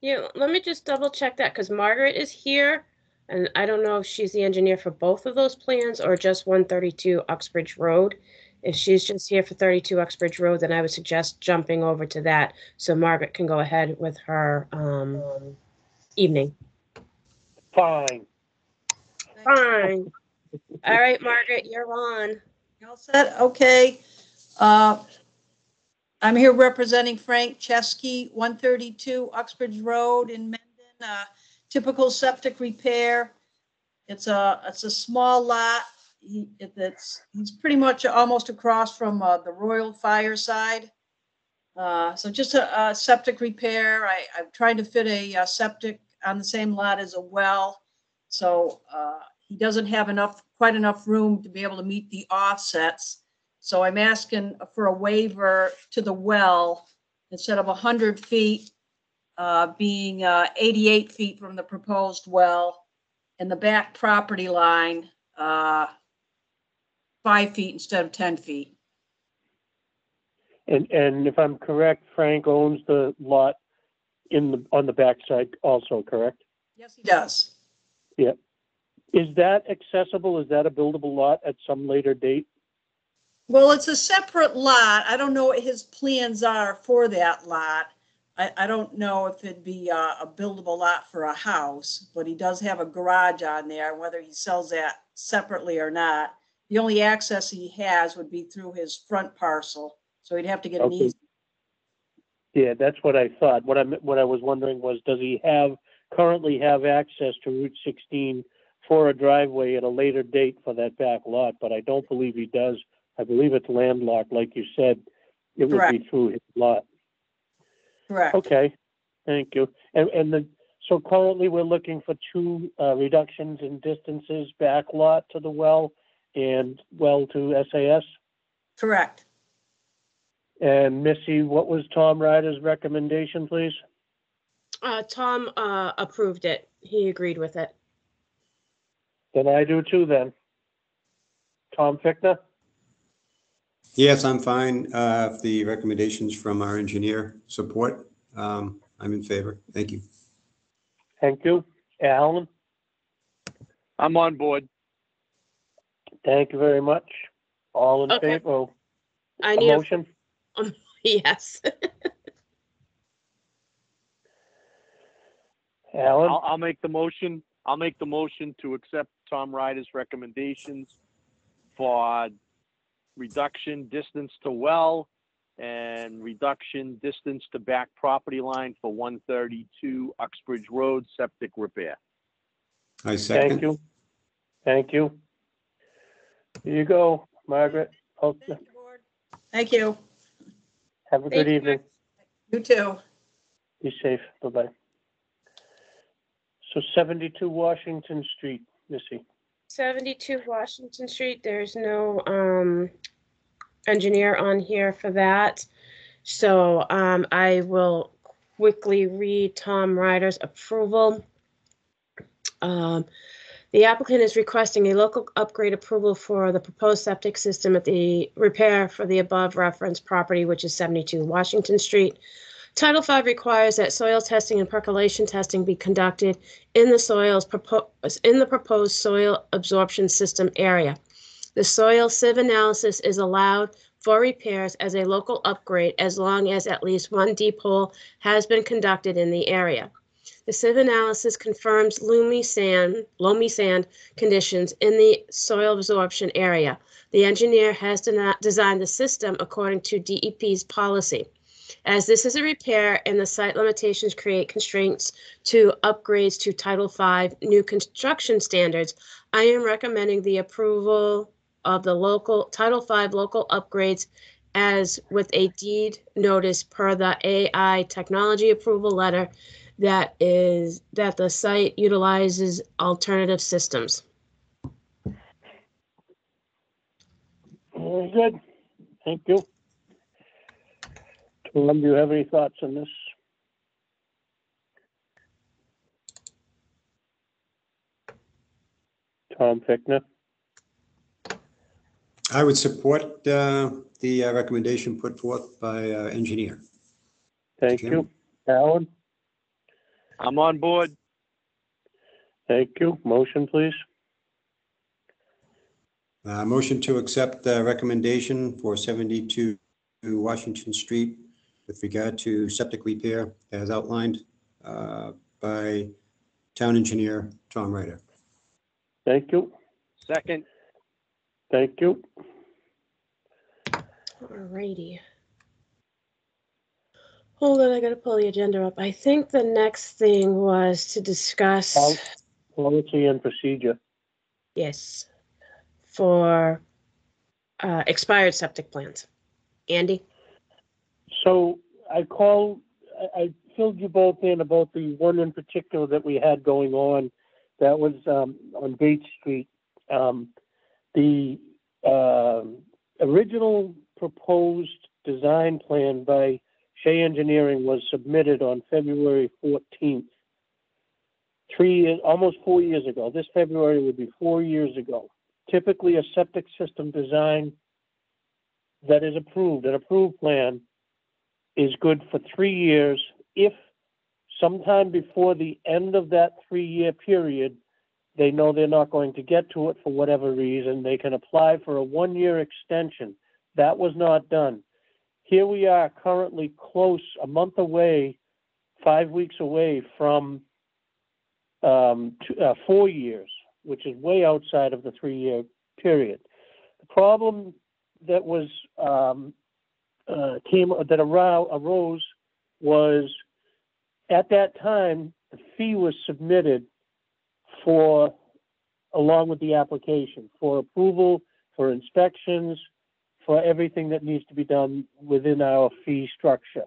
Yeah, let me just double check that because Margaret is here. And I don't know if she's the engineer for both of those plans or just one thirty-two Uxbridge Road. If she's just here for thirty-two Uxbridge Road, then I would suggest jumping over to that so Margaret can go ahead with her um evening. Fine. Fine. All right, Margaret, you're on. You All set, okay. Uh, I'm here representing Frank Chesky, 132 Uxbridge Road in Mendon. Uh, Typical septic repair. It's a, it's a small lot. He, it- it's, he's pretty much almost across from uh, the Royal Fireside. Uh, So just a, a septic repair. I, I'm trying to fit a uh, septic on the same lot as a well. So uh, he doesn't have enough, quite enough room to be able to meet the offsets. So I'm asking for a waiver to the well instead of 100 feet, uh, being uh, 88 feet from the proposed well, and the back property line, uh, five feet instead of 10 feet. And, and if I'm correct, Frank owns the lot in the, on the backside also, correct? Yes, he does. Yeah. Is that accessible? Is that a buildable lot at some later date? Well, it's a separate lot. I don't know what his plans are for that lot. I, I don't know if it'd be a, a buildable lot for a house, but he does have a garage on there, whether he sells that separately or not. The only access he has would be through his front parcel, so he'd have to get an Okay. easement. Yeah, that's what I thought. What I, what I was wondering was, does he have, currently have access to Route sixteen for a driveway at a later date for that back lot? But I don't believe he does. I believe it's landlocked, like you said. It would be Correct. through his lot. Correct. Okay, thank you. And, and the, so currently we're looking for two, uh, reductions in distances, back lot to the well and well to SAS? Correct. And Missy, what was Tom Ryder's recommendation, please? Uh, Tom uh approved it. He agreed with it. Then I do too then. Tom Fickner? Yes, I'm fine. Uh, if the recommendations from our engineer support, um, I'm in favor. Thank you. Thank you. Alan? I'm on board. Thank you very much. All in Okay. favor? I a need a, motion? yes. Alan? I'll, I'll make the motion. I'll make the motion to accept Tom Ryder's recommendations for reduction distance to well and reduction distance to back property line for one thirty-two Uxbridge Road septic repair. I Thank second. you. Thank you. Here you go, Margaret. Oh, Thank you, Board. Thank you. Have a Thank good you, evening. You too. Be safe. Bye-bye. So 72 Washington Street, Missy. 72 Washington Street, there's no um engineer on here for that. So um I will quickly read Tom Ryder's approval. Um, The applicant is requesting a local upgrade approval for the proposed septic system at the repair for the above referenced property, which is 72 Washington Street. Title V requires that soil testing and percolation testing be conducted in the soils proposed, in the proposed soil absorption system area. The soil sieve analysis is allowed for repairs as a local upgrade as long as at least one deep hole has been conducted in the area. The sieve analysis confirms loamy sand, loamy sand conditions in the soil absorption area. The engineer has designed the system according to DEP's policy. As this is a repair and the site limitations create constraints to upgrades to Title V new construction standards, I am recommending the approval of the local, Title V local upgrades as with a deed notice per the AI technology approval letter that is, that the site utilizes alternative systems. Very good. Thank you. Tom, do you have any thoughts on this? Tom Fickner? I would support uh, the uh, recommendation put forth by uh, engineer. Thank Jim? you. Alan? I'm on board. Thank you. Motion, please. Uh, motion to accept the recommendation for 72 Washington Street with regard to septic repair as outlined uh, by town engineer Tom Ryder. Thank you. Second, Thank you. Alrighty. Hold on, I gotta pull the agenda up. I think the next thing was to discuss, Pol- Policy and procedure. yes, for uh, expired septic plans. Andy? So I called, I, filled you both in about the one in particular that we had going on. That was, um, on Bates Street. Um, the, um, original proposed design plan by Shea Engineering was submitted on February fourteenth. Three, years- almost four years ago. This February would be four years ago. Typically, a septic system design that is approved, an approved plan, is good for three years if sometime before the end of that three-year period, they know they're not going to get to it for whatever reason, they can apply for a one-year extension. That was not done. Here we are currently close, a month away, five weeks away from um, two, uh, four years, which is way outside of the three-year period. The problem that was um, uh, came that arose was at that time the fee was submitted for along with the application for approval for inspections for everything that needs to be done within our fee structure.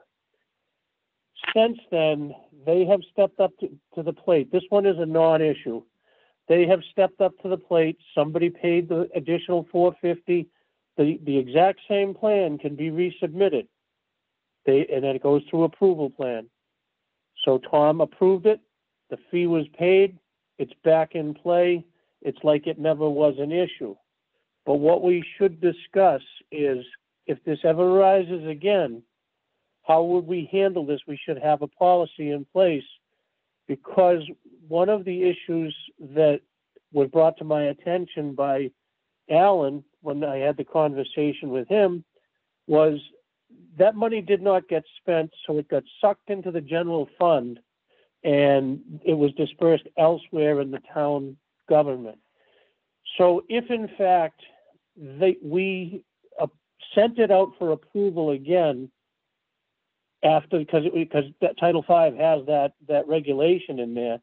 Since then they have stepped up to, to the plate. This one is a non-issue. They have stepped up to the plate. Somebody paid the additional 450 the, the exact same plan can be resubmitted. They, and then it goes through approval plan. So Tom approved it, the fee was paid, it's back in play, it's like it never was an issue. But what we should discuss is if this ever arises again, how would we handle this? We should have a policy in place because one of the issues that was brought to my attention by Alan, when I had the conversation with him, was that money did not get spent, so it got sucked into the general fund and it was dispersed elsewhere in the town government. So if in fact they, we uh, sent it out for approval again after, because, because that Title V has that, that regulation in there,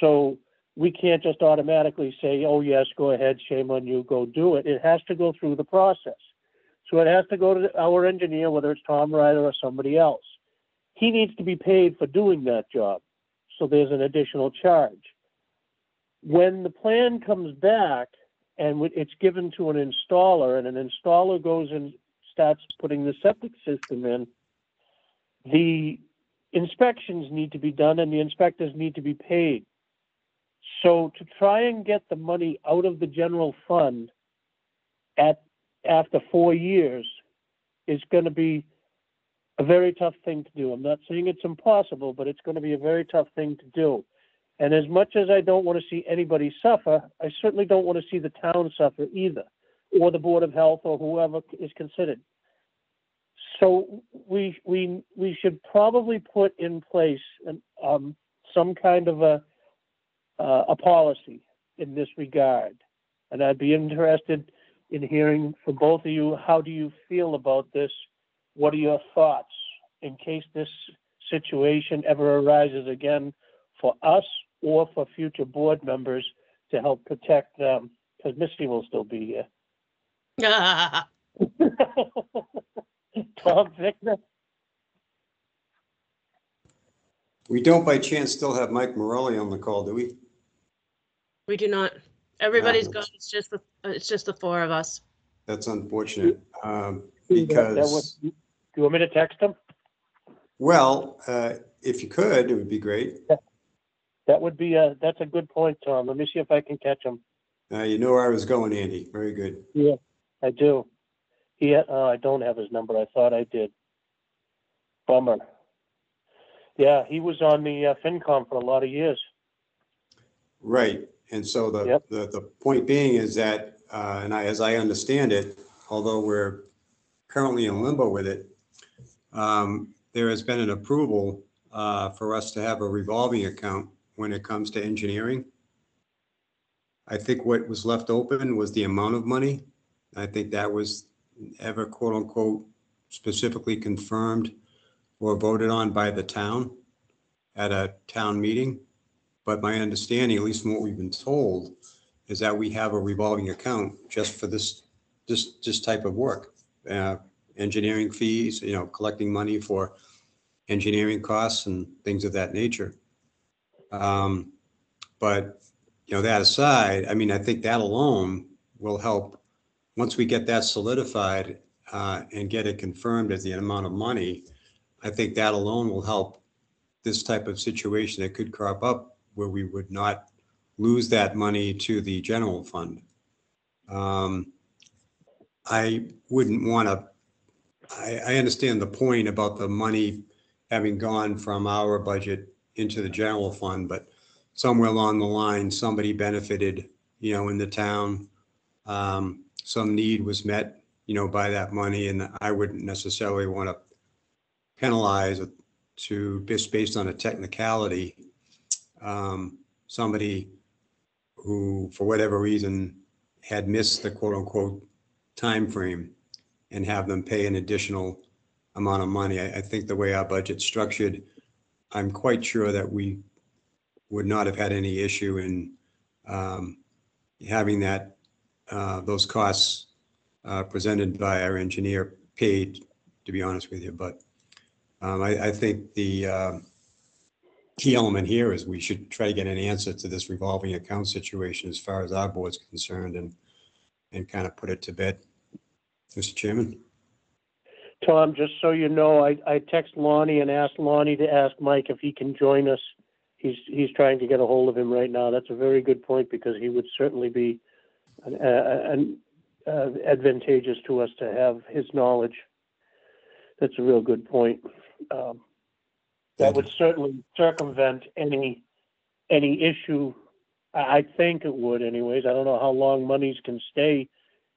so we can't just automatically say, oh, yes, go ahead, shame on you, go do it. It has to go through the process. So it has to go to our engineer, whether it's Tom Ryder or somebody else. He needs to be paid for doing that job. So there's an additional charge. When the plan comes back and it's given to an installer and an installer goes and starts putting the septic system in, the inspections need to be done and the inspectors need to be paid. So to try and get the money out of the general fund at, after four years is gonna be a very tough thing to do. I'm not saying it's impossible, but it's gonna be a very tough thing to do. And as much as I don't wanna see anybody suffer, I certainly don't wanna see the town suffer either, or the Board of Health or whoever is considered. So we, we, we should probably put in place, an, um, some kind of a, uh, a policy in this regard. And I'd be interested in hearing from both of you, how do you feel about this? What are your thoughts in case this situation ever arises again for us or for future board members to help protect them? Because Misty will still be here. Tom Fickner? We don't by chance still have Mike Merolli on the call, do we? We do not. Everybody's Yeah. gone. It's just the, it's just the four of us. That's unfortunate. um, That- that Because, would- Do you want me to text him? well, uh, if you could, it would be great. That would be a, that's a good point, Tom. Let me see if I can catch him. Uh, You know where I was going, Andy. Very good. Yeah, I do. He, uh, I don't have his number. I thought I did. Bummer. Yeah, he was on the uh, FinCom for a lot of years. Right, and so the, Yep. the, the point being is that, uh, and I, as I understand it, although we're currently in limbo with it, um, there has been an approval, uh, for us to have a revolving account when it comes to engineering. I think what was left open was the amount of money. I think that was ever quote unquote specifically confirmed or voted on by the town at a town meeting. But my understanding, at least from what we've been told, is that we have a revolving account just for this, this, this type of work. Uh, Engineering fees, you know, collecting money for engineering costs and things of that nature. Um, But, you know, that aside, I mean, I think that alone will help, once we get that solidified uh, and get it confirmed as the amount of money, I think that alone will help this type of situation that could crop up where we would not lose that money to the general fund. Um, I wouldn't want to, I, I understand the point about the money having gone from our budget into the general fund, but somewhere along the line, somebody benefited, you know, in the town. Um, Some need was met, you know, by that money, and I wouldn't necessarily want to penalize it to, just based on a technicality, um, somebody who, for whatever reason, had missed the quote-unquote time frame and have them pay an additional amount of money. I, I think the way our budget's structured, I'm quite sure that we would not have had any issue in um, having that, uh, those costs uh, presented by our engineer paid, to be honest with you. But um, I, I think the um, key element here is we should try to get an answer to this revolving account situation as far as our board's concerned and, and kind of put it to bed. Mr. Chairman? Tom, just so you know, I, I text Lonnie and asked Lonnie to ask Mike if he can join us. He's, he's trying to get a hold of him right now. That's a very good point because he would certainly be an, an, uh, advantageous to us to have his knowledge. That's a real good point. Um, that would certainly circumvent any, any issue. I, I think it would anyways. I don't know how long monies can stay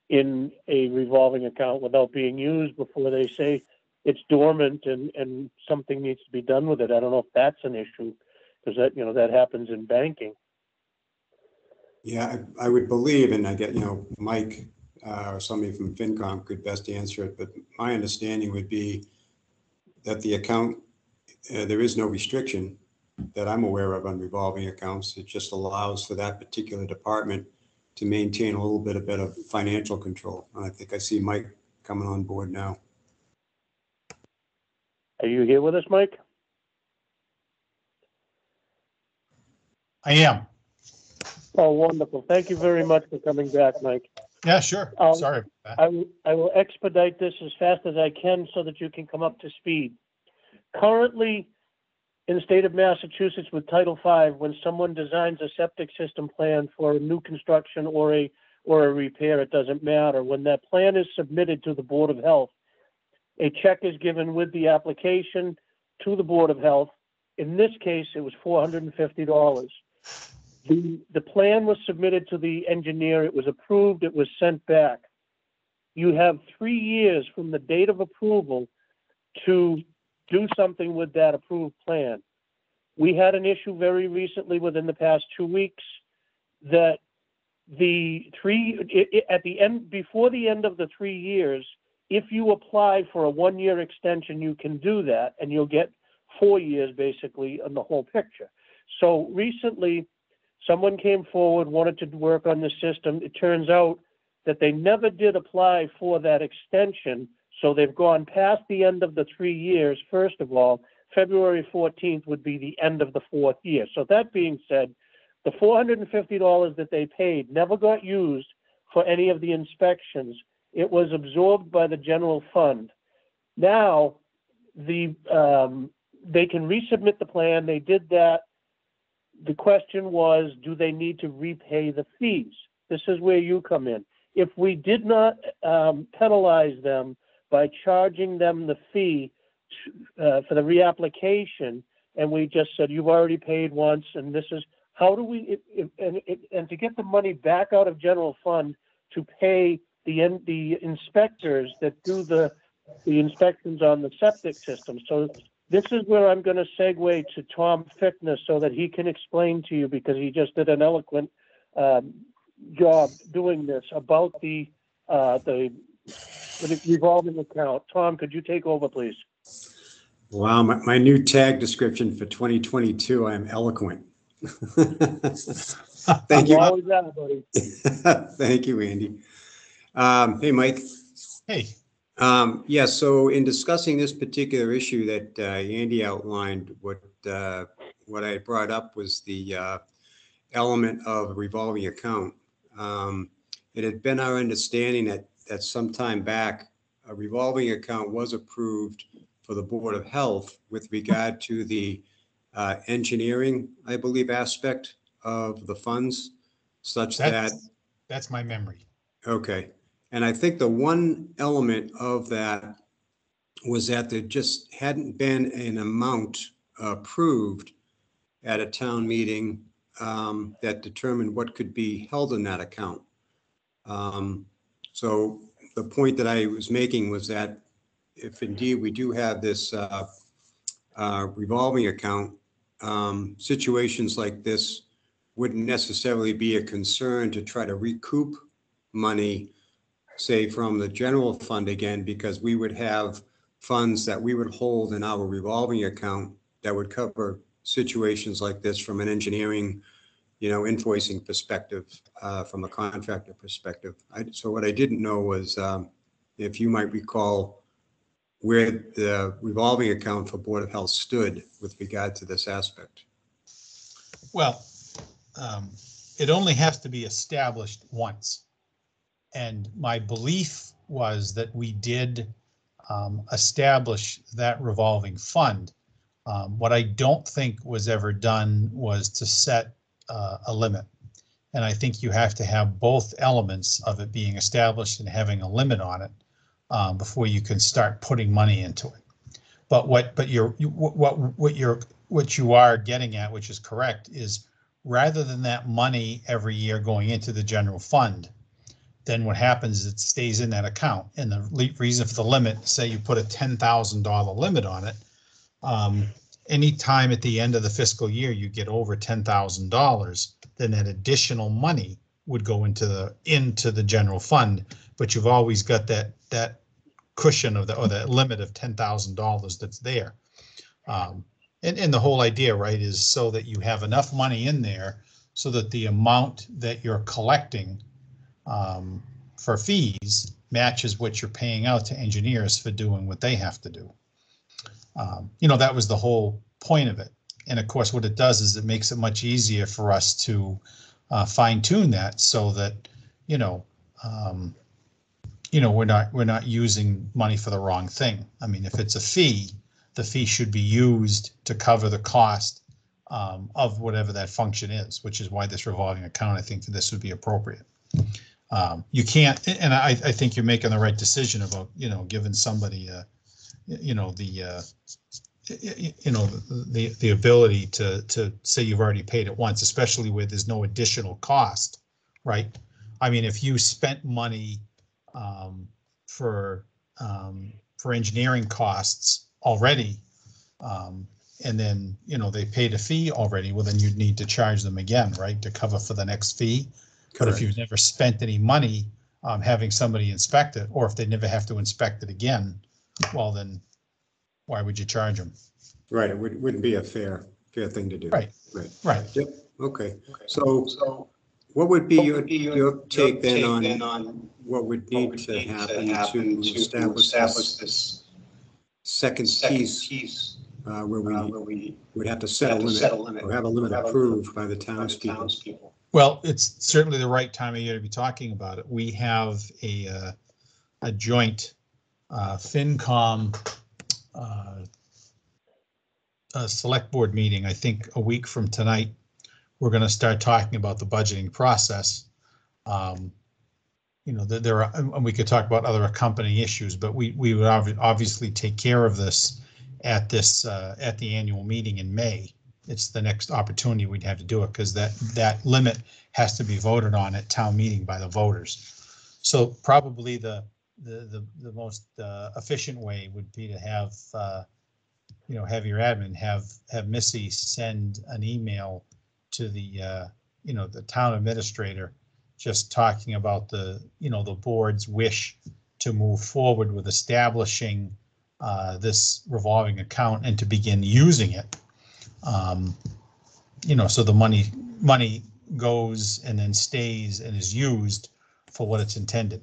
in a revolving account without being used before they say it's dormant and, and something needs to be done with it. I don't know if that's an issue, because that, you know, that happens in banking. Yeah, I I would believe, and I get, you know, Mike uh, or somebody from FinCom could best answer it, but my understanding would be that the account, uh, there is no restriction that I'm aware of on revolving accounts. It just allows for that particular department to maintain a little bit of better financial control. And I think I see Mike coming on board now. Are you here with us, Mike? I am. Oh, wonderful. Thank you very much for coming back, Mike. Yeah, sure. Um, Sorry. I I will expedite this as fast as I can so that you can come up to speed. Currently, in the state of Massachusetts with Title V, when someone designs a septic system plan for a new construction or a, or a repair, it doesn't matter. When that plan is submitted to the Board of Health, a check is given with the application to the Board of Health. In this case, it was four hundred and fifty dollars. The, the plan was submitted to the engineer, it was approved, it was sent back. You have three years from the date of approval to do something with that approved plan. We had an issue very recently within the past two weeks that the three, i- i- at the end, before the end of the three years, if you apply for a one-year extension, you can do that and you'll get four years basically on the whole picture. So recently, someone came forward, wanted to work on the system. It turns out that they never did apply for that extension. So they've gone past the end of the three years. First of all, February 14th would be the end of the fourth year. So that being said, the $450 that they paid never got used for any of the inspections. It was absorbed by the general fund. Now, the, um, they can resubmit the plan. They did that. The question was, do they need to repay the fees? This is where you come in. If we did not um, penalize them by charging them the fee uh, for the reapplication, and we just said, you've already paid once, and this is, how do we, if- if- and, and- and to get the money back out of general fund to pay the, the inspectors that do the, the inspections on the septic system. So this is where I'm gonna segue to Tom Fickness so that he can explain to you, because he just did an eloquent, um, job doing this about the, uh, the the revolving account. Tom, could you take over, please? Wow, my, my new tag description for 2022, I'm eloquent. Thank you. Always that, buddy. Thank you, Andy. Um, Hey, Mike. Hey, Um, yeah, so in discussing this particular issue that, uh, Andy outlined, what, uh, what I brought up was the, uh, element of revolving account. Um, it had been our understanding that, that some time back, a revolving account was approved for the Board of Health with regard to the, uh, engineering, I believe, aspect of the funds, such that that's, that's my memory. Okay, and I think the one element of that was that there just hadn't been an amount approved at a town meeting um, that determined what could be held in that account. Um, So the point that I was making was that if indeed we do have this uh, uh, revolving account, um, situations like this wouldn't necessarily be a concern to try to recoup money, say, from the general fund again, because we would have funds that we would hold in our revolving account that would cover situations like this from an engineering, you know, invoicing perspective, uh, from a contractor perspective. I, so what I didn't know was, um, if you might recall where the revolving account for Board of Health stood with regard to this aspect. Well, um, it only has to be established once. And my belief was that we did um, establish that revolving fund. Um, What I don't think was ever done was to set uh, a limit. And I think you have to have both elements of it being established and having a limit on it um, before you can start putting money into it. But what, but you're, you- what, what, you're, what you are getting at, which is correct, is rather than that money every year going into the general fund, then what happens is it stays in that account. And the reason for the limit, say you put a ten thousand dollar limit on it, um, anytime at the end of the fiscal year you get over ten thousand dollars, then that additional money would go into the, into the general fund. But you've always got that, that cushion of the, or that limit of ten thousand dollars that's there. Um, and, and the whole idea, right, is so that you have enough money in there so that the amount that you're collecting um, for fees matches what you're paying out to engineers for doing what they have to do. Um, you know, that was the whole point of it. And of course, what it does is it makes it much easier for us to uh, fine tune that so that, you know, um, you know, we're not, we're not using money for the wrong thing. I mean, if it's a fee, the fee should be used to cover the cost um, of whatever that function is, which is why this revolving account, I think that this would be appropriate. Um, you can't, and I, I think you're making the right decision about, you know, giving somebody, uh, you know, the, uh, you know, the, the ability to, to say you've already paid it once, especially where there's no additional cost, right? I mean, if you spent money, um, for, um, for engineering costs already, um, and then, you know, they paid a fee already, well, then you'd need to charge them again, right, to cover for the next fee. But if Correct. you've never spent any money, um, having somebody inspect it, or if they never have to inspect it again, well, then why would you charge them? Right, it wouldn't, wouldn't be a fair, fair thing to do. Right. Right. Right. Yep, okay. So So what would be your, your take then on on what would need to happen to establish this second piece uh, where we where we would have to set a limit or have a limit approved by the townspeople? Well, it's certainly the right time of year to be talking about it. We have a, uh, a joint, uh, FinCom, uh, a select board meeting, I think a week from tonight. We're gonna start talking about the budgeting process. Um, you know, there, there are, and we could talk about other accompanying issues, but we, we would obvi- obviously take care of this at this, uh, at the annual meeting in May. It's the next opportunity we'd have to do it because that, that limit has to be voted on at town meeting by the voters. So probably the, the, the, the most uh, efficient way would be to have, uh, you know, have your admin, have, have Missy send an email to the, uh, you know, the town administrator, just talking about the, you know, the board's wish to move forward with establishing uh, this revolving account and to begin using it. Um, You know, so the money, money goes and then stays and is used for what it's intended.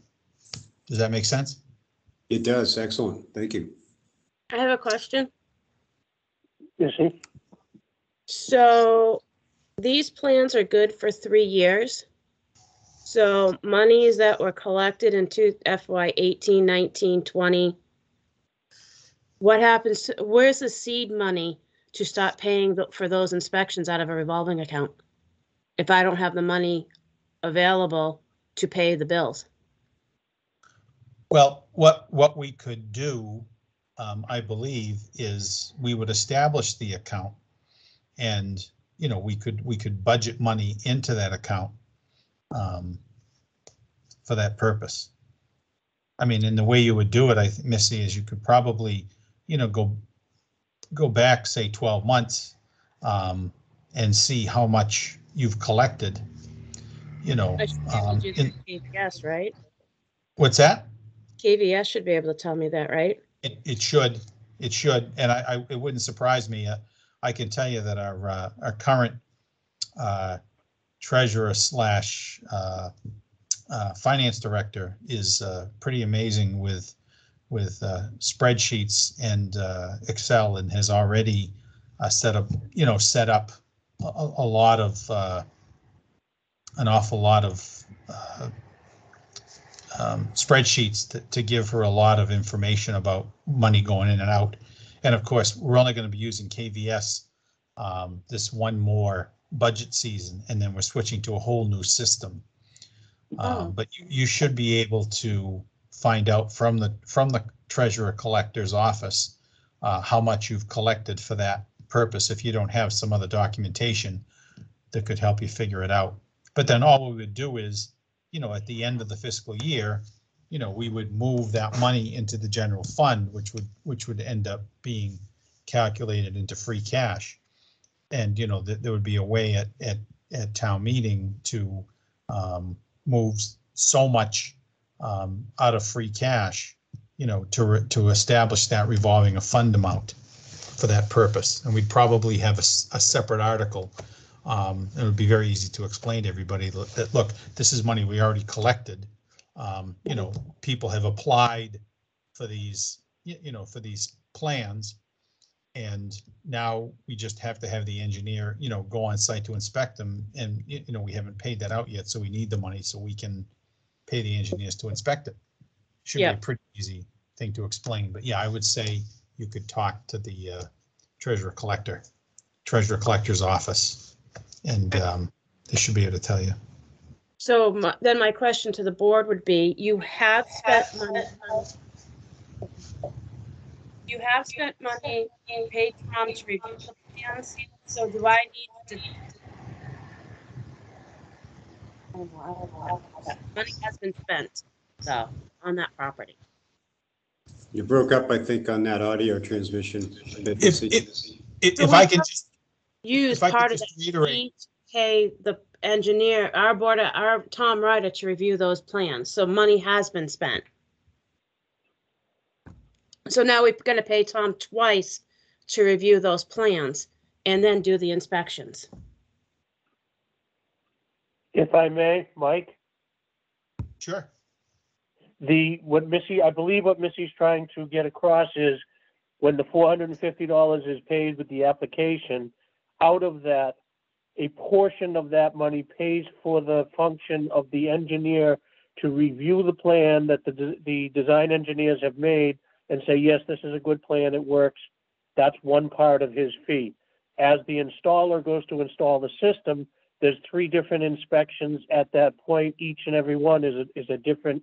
Does that make sense? It does. Excellent. Thank you. I have a question. Missy? So these plans are good for three years. So monies that were collected in two FY 18, 19, 20. What happens, to where's the seed money to start paying th- for those inspections out of a revolving account? If I don't have the money available to pay the bills? Well, what, what we could do, um, I believe, is we would establish the account. And, you know, we could, we could budget money into that account. um, For that purpose. I mean, in the way you would do it, I, think, Missy, is you could probably, you know, go, go back, say, twelve months. Um, and see how much you've collected, you know. I should um, do in- KVS, right? What's that? KVS should be able to tell me that, right? It, it should, it should, and I, I, it wouldn't surprise me. uh, I can tell you that our, uh, our current, uh, treasurer slash, uh, uh, finance director is, uh, pretty amazing with, with, spreadsheets and, uh, Excel and has already, set up, you know, set up a, a lot of, uh, an awful lot of, um, spreadsheets to, to give her a lot of information about money going in and out. And of course, we're only going to be using KVS um, this one more budget season, and then we're switching to a whole new system. Oh. Um, but you, you should be able to find out from the from the treasurer collector's office uh, how much you've collected for that purpose. If you don't have some other documentation that could help you figure it out. But then all we would do is you know, at the end of the fiscal year, you know, we would move that money into the general fund, which would, which would end up being calculated into free cash. And, you know, that there would be a way at, at, at town meeting to um, move so much um, out of free cash, you know, to, to establish that revolving a fund amount for that purpose. And we'd probably have a separate article um, it would be very easy to explain to everybody that, look, this is money we already collected. Um, you know, people have applied for these, y- you know, for these plans. And now we just have to have the engineer, you know, go on site to inspect them and, y- you know, we haven't paid that out yet, so we need the money so we can pay the engineers to inspect it. Should be Yeah. a pretty easy thing to explain, but yeah, I would say you could talk to the uh, treasurer collector, treasurer collector's office. And um, they should be able to tell you. So my- then my question to the board would be, you have spent money. You have spent money, paid Tom to review the plans, so do I need to? I don't know, I don't know, I don't know. Money has been spent, so, on that property. You broke up, I think, on that audio transmission. If, if, if So if we I can just, Use If part of just that reiterate- fee to pay the engineer, our board, our Tom Ryder to review those plans, so money has been spent. So now we're gonna pay Tom twice to review those plans and then do the inspections. If I may, Mike, sure. the, what Missy, I believe what Missy's trying to get across is when the four hundred and fifty dollars is paid with the application, out of that, a portion of that money pays for the function of the engineer to review the plan that the, the design engineers have made and say, yes, this is a good plan, it works. That's one part of his fee. As the installer goes to install the system, there's three different inspections at that point. Each and every one is a, is a different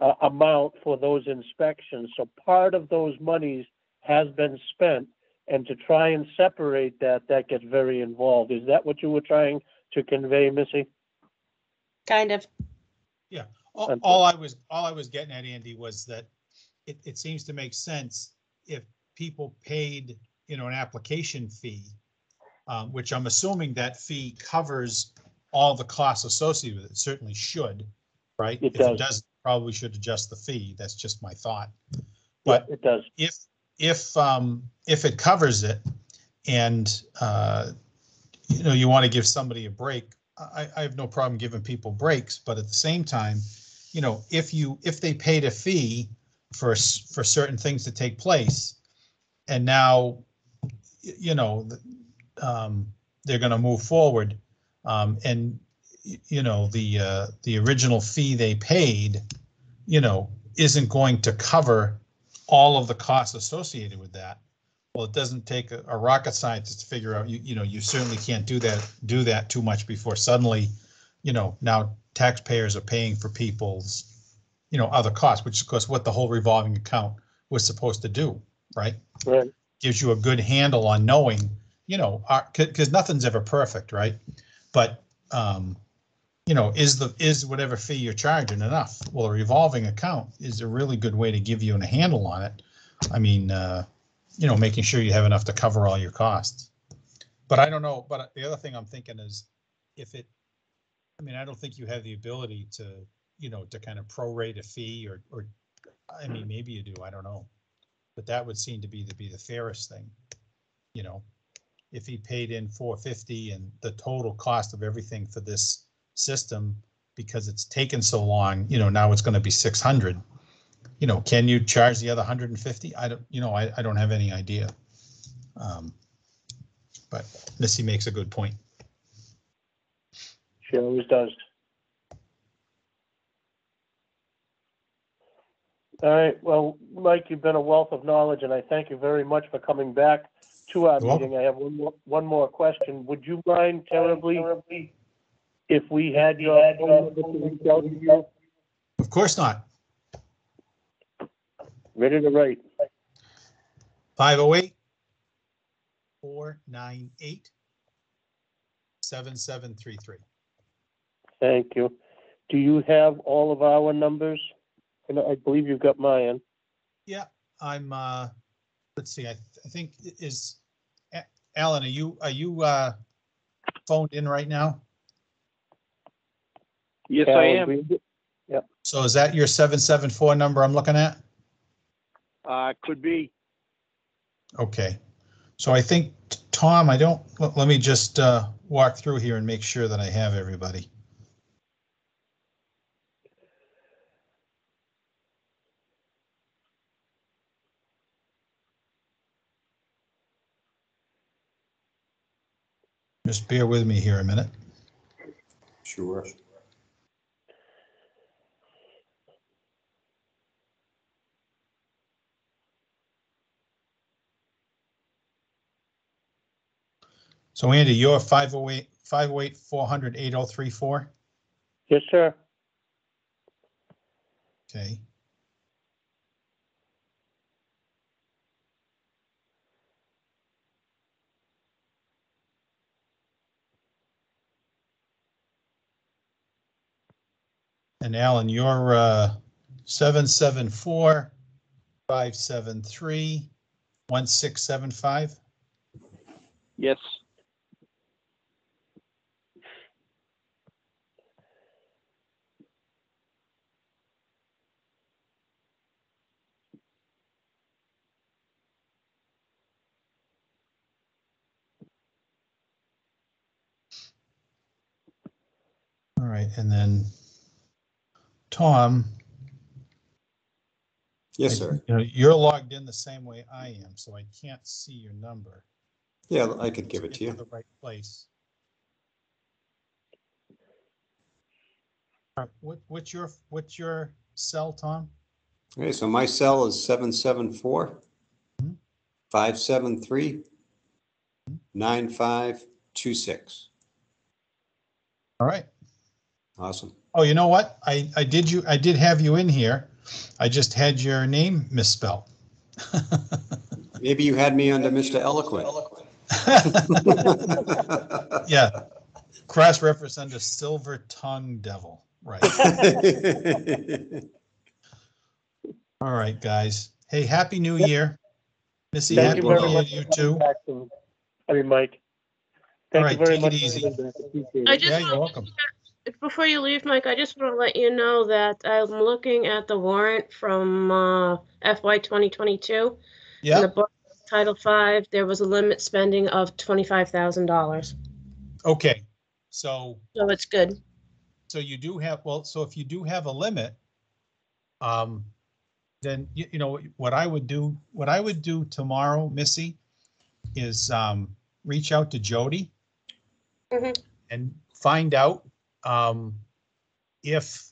uh, amount for those inspections. So part of those monies has been spent. And to try and separate that, that gets very involved. Is that what you were trying to convey, Missy? Kind of. All, all I was, all I was getting at, Andy, was that it, it seems to make sense if people paid, you know, an application fee, um, which I'm assuming that fee covers all the costs associated with it, certainly should, right? It If does. it does, probably should adjust the fee. That's just my thought. But It does. if, if, um, if it covers it and, uh, you know, you want to give somebody a break, I, I have no problem giving people breaks, but at the same time, you know, if you, if they paid a fee for, for certain things to take place and now, you know, um, they're going to move forward, um, and, you know, the, uh, the original fee they paid, you know, isn't going to cover all of the costs associated with that. Well, it doesn't take a, a rocket scientist to figure out, you, you know, you certainly can't do that, do that too much before suddenly, you know, now taxpayers are paying for people's, you know, other costs, which is of course what the whole revolving account was supposed to do, right? Right. Gives you a good handle on knowing, you know, cause nothing's ever perfect, right? But, um, you know, is the, is whatever fee you're charging enough? Well, a revolving account is a really good way to give you a handle on it. I mean, uh, you know, making sure you have enough to cover all your costs. But I don't know, but the other thing I'm thinking is if it, I mean, I don't think you have the ability to, you know, to kind of prorate a fee or, or, I mean, maybe you do, I don't know. But that would seem to be, to be the fairest thing, you know? If he paid in four fifty and the total cost of everything for this system, because it's taken so long, you know, now it's gonna be six hundred. You know, can you charge the other hundred and fifty? I don't, you know, I, I don't have any idea. Um, But Missy makes a good point. She always does. All right, well, Mike, you've been a wealth of knowledge, and I thank you very much for coming back to our You're meeting. I have one more, one more question. Would you mind terribly if we had your phone number to reach out to you? Of course not. Ready to write. 508 498 7733. Thank you. Do you have all of our numbers? And I believe you've got mine. Yeah, I'm, uh, let's see, I, th- I think is, A- Alan, are you, are you, uh, phoned in right now? Yes, I Alan am. Green- So is that your 774 number I'm looking at? Uh, could be. Okay. So I think, Tom, I don't, let, let me just, uh, walk through here and make sure that I have everybody. Just bear with me here a minute. Sure. So Andy, you're 508, 508, 400, 8034? Yes, sir. Okay. And Alan, you're uh, 774 573 1675? Yes. And then Tom, Yes, sir. you know, you're logged in the same way I am, so I can't see your number. Yeah, I could give it to you. The right place. All right, What, what's your, what's your cell, Tom? Okay, so my cell is seven seven four Mhm. five seven three nine five two six. All right. Awesome. Oh, you know what? I, I did you, I did have you in here. I just had your name misspelled. Maybe you had me under Mr. Eloquent. Yeah, cross-reference under silver tongue devil, right? All right, guys. Hey, happy new year. Missy, Thank happy you very new year much. to you too. Back I mean, Mike. All Thank right, you very take it much. easy. I just Yeah, you're wanna- welcome. Before you leave, Mike, I just want to let you know that I'm looking at the warrant from uh, FY 2022. Yeah, the book, Title Five, there was a limit spending of $25,000. okay. So, So it's good. so you do have, well, so if you do have a limit, um, then, you, you know, what I would do, what I would do tomorrow, Missy, is, um, reach out to Jody Mhm. and find out, um, if,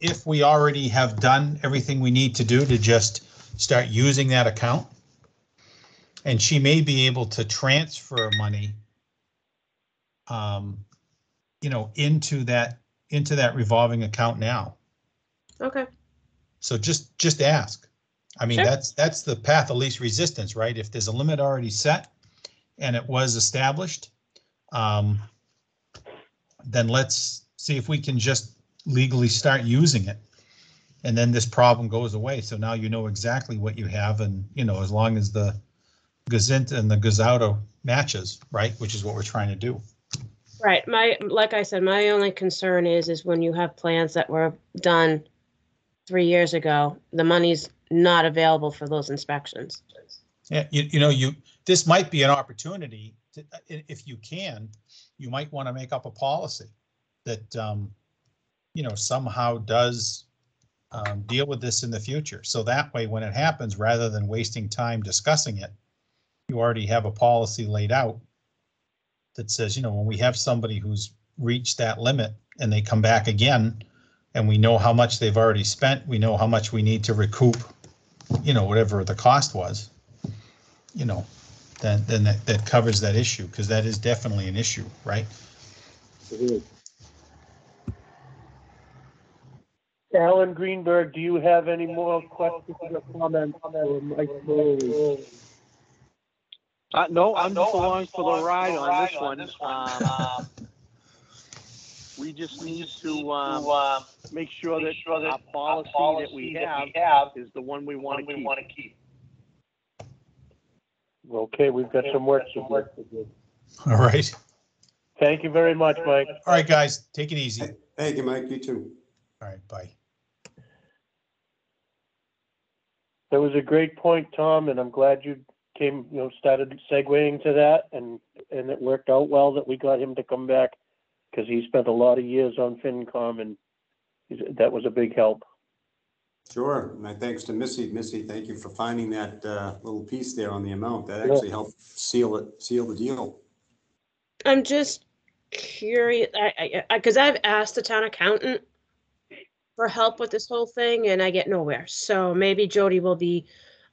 if we already have done everything we need to do to just start using that account. And she may be able to transfer money, um, you know, into that, into that revolving account now. Okay. So just, just ask. I mean, Sure. that's, that's the path of least resistance, right? If there's a limit already set and it was established, um, then let's see if we can just legally start using it. And then this problem goes away. So now you know exactly what you have and, you know, as long as the gazint and the gazauto matches, right? Which is what we're trying to do. Right. My, like I said, my only concern is, is when you have plans that were done three years ago, the money's not available for those inspections. Yeah, you, you know, you, this might be an opportunity to, if you can, you might want to make up a policy that, um, you know, somehow does, um, deal with this in the future. So that way, when it happens, rather than wasting time discussing it, you already have a policy laid out that says, you know, when we have somebody who's reached that limit and they come back again, and we know how much they've already spent, we know how much we need to recoup, you know, whatever the cost was you know, then, then that, that covers that issue, because that is definitely an issue, right? Alan Greenberg, do you have any more questions or comments for Mike Foley? Uh, no, I'm just along for the ride on this one. Um, we just need to, um, make sure that our policy that we have is the one we want to keep. Okay, we've got some work to do. All right. Thank you very much, Mike. All right, guys, take it easy. Thank you, Mike. You too. All right, bye. That was a great point, Tom, and I'm glad you came, you know, started segueing to that and, and it worked out well that we got him to come back because he spent a lot of years on FinCom and he's- that was a big help. Sure. My thanks to Missy. Missy, thank you for finding that uh, little piece there on the amount. That Yeah. actually helped seal it, seal the deal. I'm just curious, I, I, because I've asked the town accountant for help with this whole thing and I get nowhere. So maybe Jody will be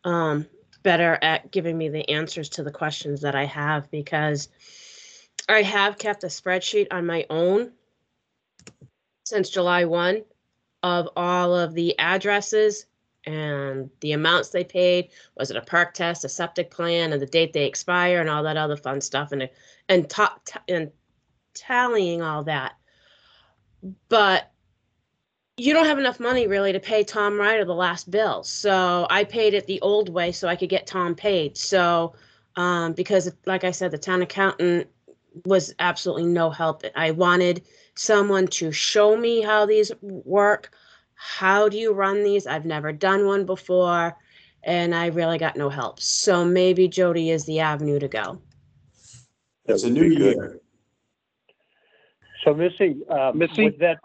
um, better at giving me the answers to the questions that I have because I have kept a spreadsheet on my own since July 1 of all of the addresses and the amounts they paid. Was it a park test, a septic plan, and the date they expire, and all that other fun stuff, and and ta- and tallying all that. But you don't have enough money really to pay Tom Ryder the last bill. So I paid it the old way so I could get Tom paid. So um, because like I said, the town accountant was absolutely no help. I wanted someone to show me how these work. How do you run these? I've never done one before and I really got no help. So maybe Jody is the avenue to go. It's a new year. So Missy, uh, Missy? with that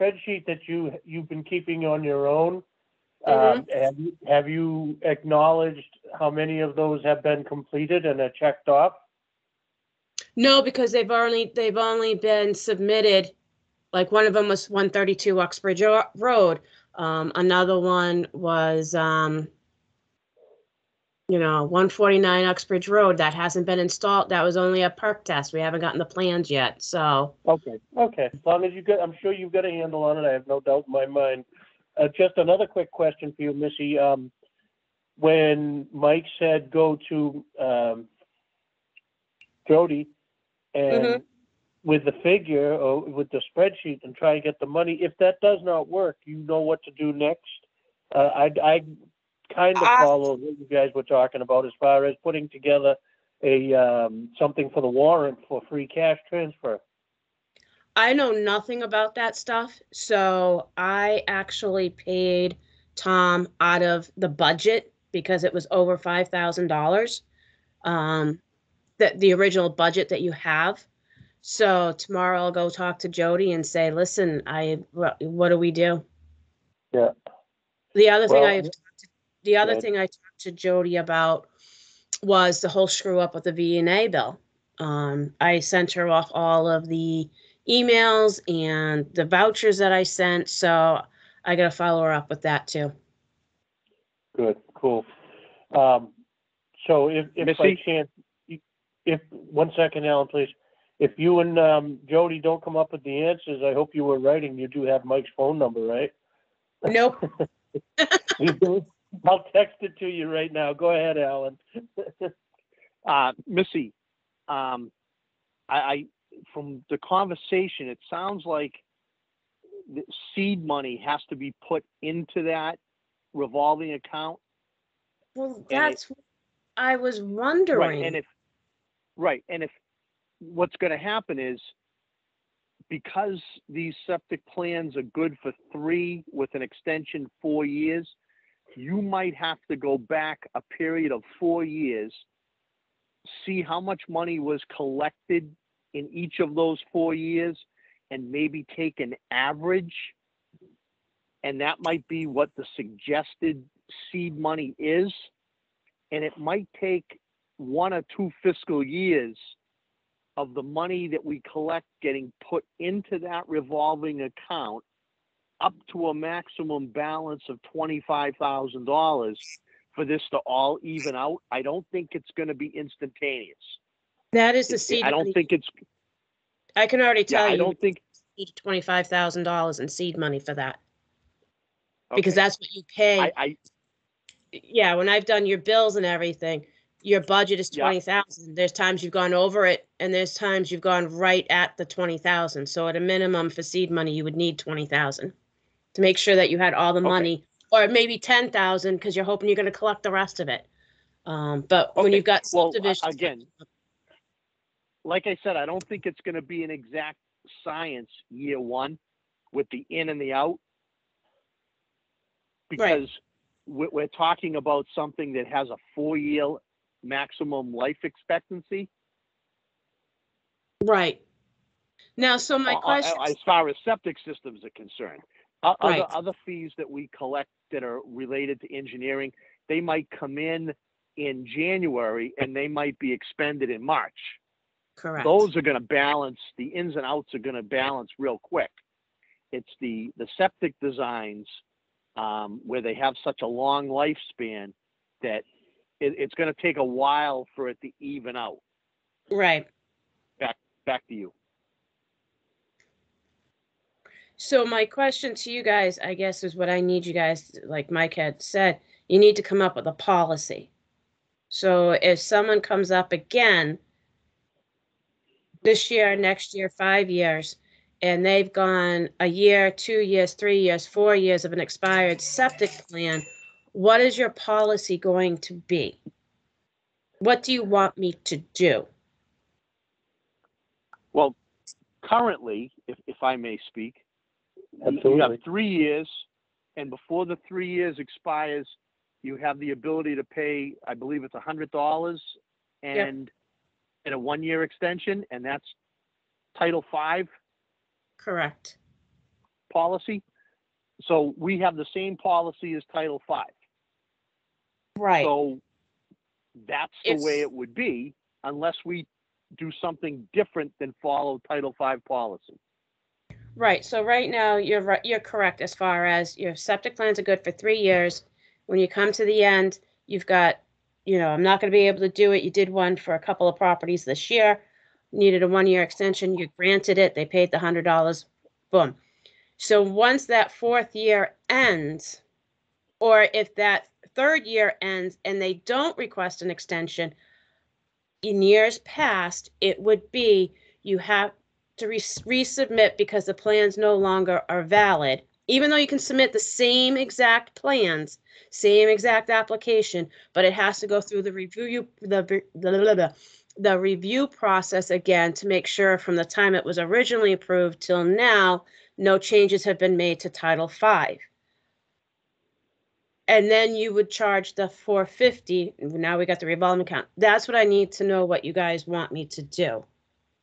spreadsheet that you, you've been keeping on your own, um, have, you- have you acknowledged how many of those have been completed and are checked off? No, because they've only, they've only been submitted, like one of them was one thirty-two Uxbridge Ro- Road. Um, another one was, um, you know, one forty-nine Uxbridge Road, that hasn't been installed, that was only a perk test, we haven't gotten the plans yet, so. Okay, okay, as long as you got, I'm sure you've got a handle on it, I have no doubt in my mind. Uh, just another quick question for you, Missy, um, when Mike said go to, um, Jody and with the figure or with the spreadsheet and try and get the money, if that does not work, you know what to do next? Uh, I, I kind of I- follow what you guys were talking about as far as putting together a, um, something for the warrant for free cash transfer. I know nothing about that stuff, so I actually paid Tom out of the budget because it was over five thousand dollars. That the original budget that you have. So tomorrow I'll go talk to Jody and say, listen, I, what, what do we do? Yeah. The other thing Well, I, the other good. thing I talked to Jody about was the whole screw up with the V and A bill. Um, I sent her off all of the emails and the vouchers that I sent, so I gotta follow her up with that too. Good, cool. Um, so if, if by Missy? chance, you- if, one second, Alan, please. If you and, um, Jody don't come up with the answers, I hope you were writing, you do have Mike's phone number, right? Nope. You do? I'll text it to you right now. Go ahead, Alan. Uh, Missy, um, I, I, from the conversation, it sounds like the seed money has to be put into that revolving account. Well, it- that's, what I was Right, wondering. and if, right, and if, what's gonna happen is, because these septic plans are good for three with an extension four years, you might have to go back a period of four years, see how much money was collected in each of those four years, and maybe take an average. And that might be what the suggested seed money is. And it might take one or two fiscal years of the money that we collect getting put into that revolving account up to a maximum balance of twenty-five thousand dollars for this to all even out. I don't think it's gonna be instantaneous. That is the seed. I don't money. think it's, I can already yeah, you. I don't think, twenty-five thousand dollars in seed money for that, because that's what you pay. I, I, yeah, when I've done your bills and everything, your budget is twenty thousand. There's times you've gone over it and there's times you've gone right at the twenty thousand. So at a minimum for seed money, you would need twenty thousand to make sure that you had all the Okay. money, or maybe ten thousand because you're hoping you're gonna collect the rest of it. Um, but when you've got well, a- again, like I said, I don't think it's gonna be an exact science year one with the in and the out. Because we're, we're talking about something that has a four-year maximum life expectancy. Right. Now, so my uh, uh, question, As far as septic systems are concerned. Other, Right. other fees that we collect that are related to engineering, they might come in in January and they might be expended in March. correct. those are gonna balance, the ins and outs are gonna balance real quick. It's the, the septic designs, um, where they have such a long lifespan that it, it's gonna take a while for it to even out. Right. Back back to you. So my question to you guys, I guess, is what I need you guys, like Mike had said, you need to come up with a policy. So if someone comes up again this year, next year, five years, and they've gone a year, two years, three years, four years of an expired septic plan, what is your policy going to be? What do you want me to do? Well, currently, if, if I may speak, you- you have three years, and before the three years expires, you have the ability to pay, I believe it's a hundred dollars and in a one-year extension, and that's Title Five Correct. policy. So we have the same policy as Title Five. Right. So that's the way it would be unless we do something different than follow Title Five policy. Right, so right now, you're right, you're correct as far as your septic plans are good for three years. When you come to the end, you've got, you know, I'm not gonna be able to do it. You did one for a couple of properties this year. Needed a one-year extension, you granted it, they paid the hundred dollars, boom. So once that fourth year ends, Or if that third year ends and they don't request an extension, in years past, it would be you have to re- resubmit because the plans no longer are valid. Even though you can submit the same exact plans, same exact application, but it has to go through the review, the, the, the, the review process again to make sure from the time it was originally approved till now, no changes have been made to Title V. And then you would charge the four fifty, now we got the revolving account. That's what I need to know what you guys want me to do.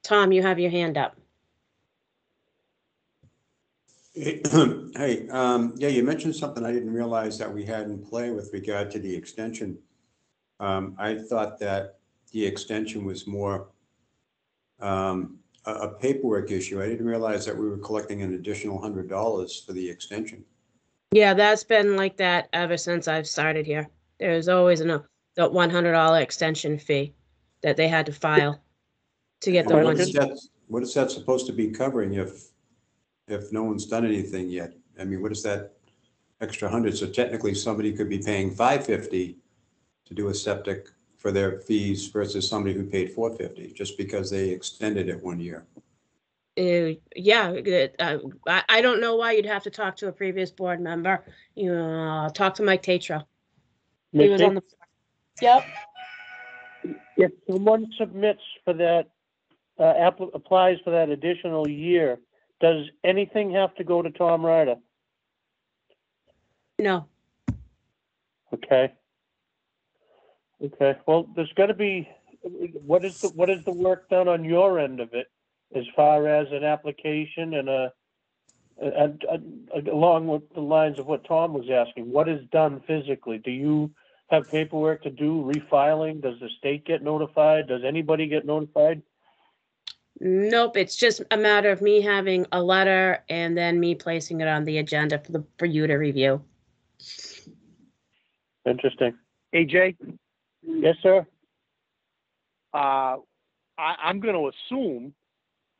Tom, you have your hand up. Hey, um, yeah, you mentioned something I didn't realize that we had in play with regard to the extension. Um, I thought that the extension was more um, a, a paperwork issue. I didn't realize that we were collecting an additional hundred dollars for the extension. Yeah, that's been like that ever since I've started here. There's always an, uh, the one hundred dollar extension fee that they had to file to get the What one. is that, what is that supposed to be covering if, if no one's done anything yet? I mean, what is that extra hundred? So technically, somebody could be paying five fifty to do a septic for their fees versus somebody who paid four fifty, just because they extended it one year. Uh, yeah, uh, I, I don't know why you'd have to talk to a previous board member. You, uh, talk to Mike Tatro. He was on the. Yep, If someone submits for that, uh, app, applies for that additional year, does anything have to go to Tom Ryder? no, Okay. Okay, well, there's gotta be, what is the, what is the work done on your end of it? As far as an application and a, and, and along with the lines of what Tom was asking, what is done physically? Do you have paperwork to do, refiling? Does the state get notified? Does anybody get notified? nope, it's just a matter of me having a letter and then me placing it on the agenda for the, for you to review. Interesting. AJ, Yes, sir? uh, I, I'm going to assume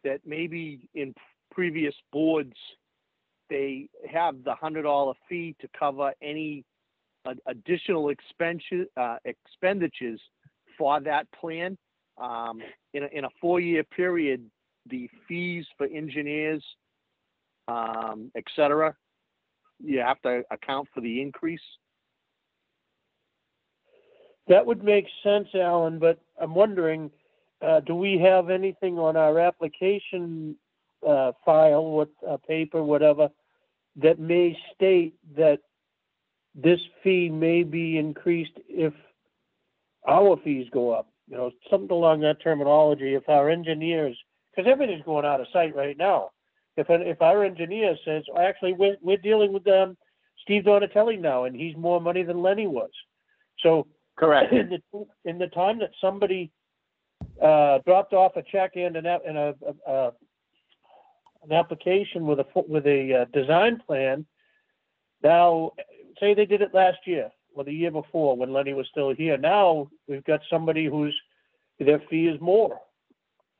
that maybe in previous boards, they have the hundred dollar fee to cover any ad- additional expenses, uh, expenditures for that plan. Um, in a, in a four-year period, the fees for engineers, um, you have to account for the increase. That would make sense, Alan, but I'm wondering, uh, do we have anything on our application, uh, file, what, uh, paper, whatever, that may state that this fee may be increased if our fees go up? You know, something along that terminology, if our engineers, because everything's going out of sight right now. If, if our engineer says, "Oh, actually, we're, we're dealing with, um, Steve Donatelli now, and he's more money than Lenny was. So, Correct. in the, in the time that somebody, uh, dropped off a check and an, and a, a, a- an application with a, with a, uh, design plan, now, say they did it last year, or the year before, when Lenny was still here, now, we've got somebody whose, their fee is more.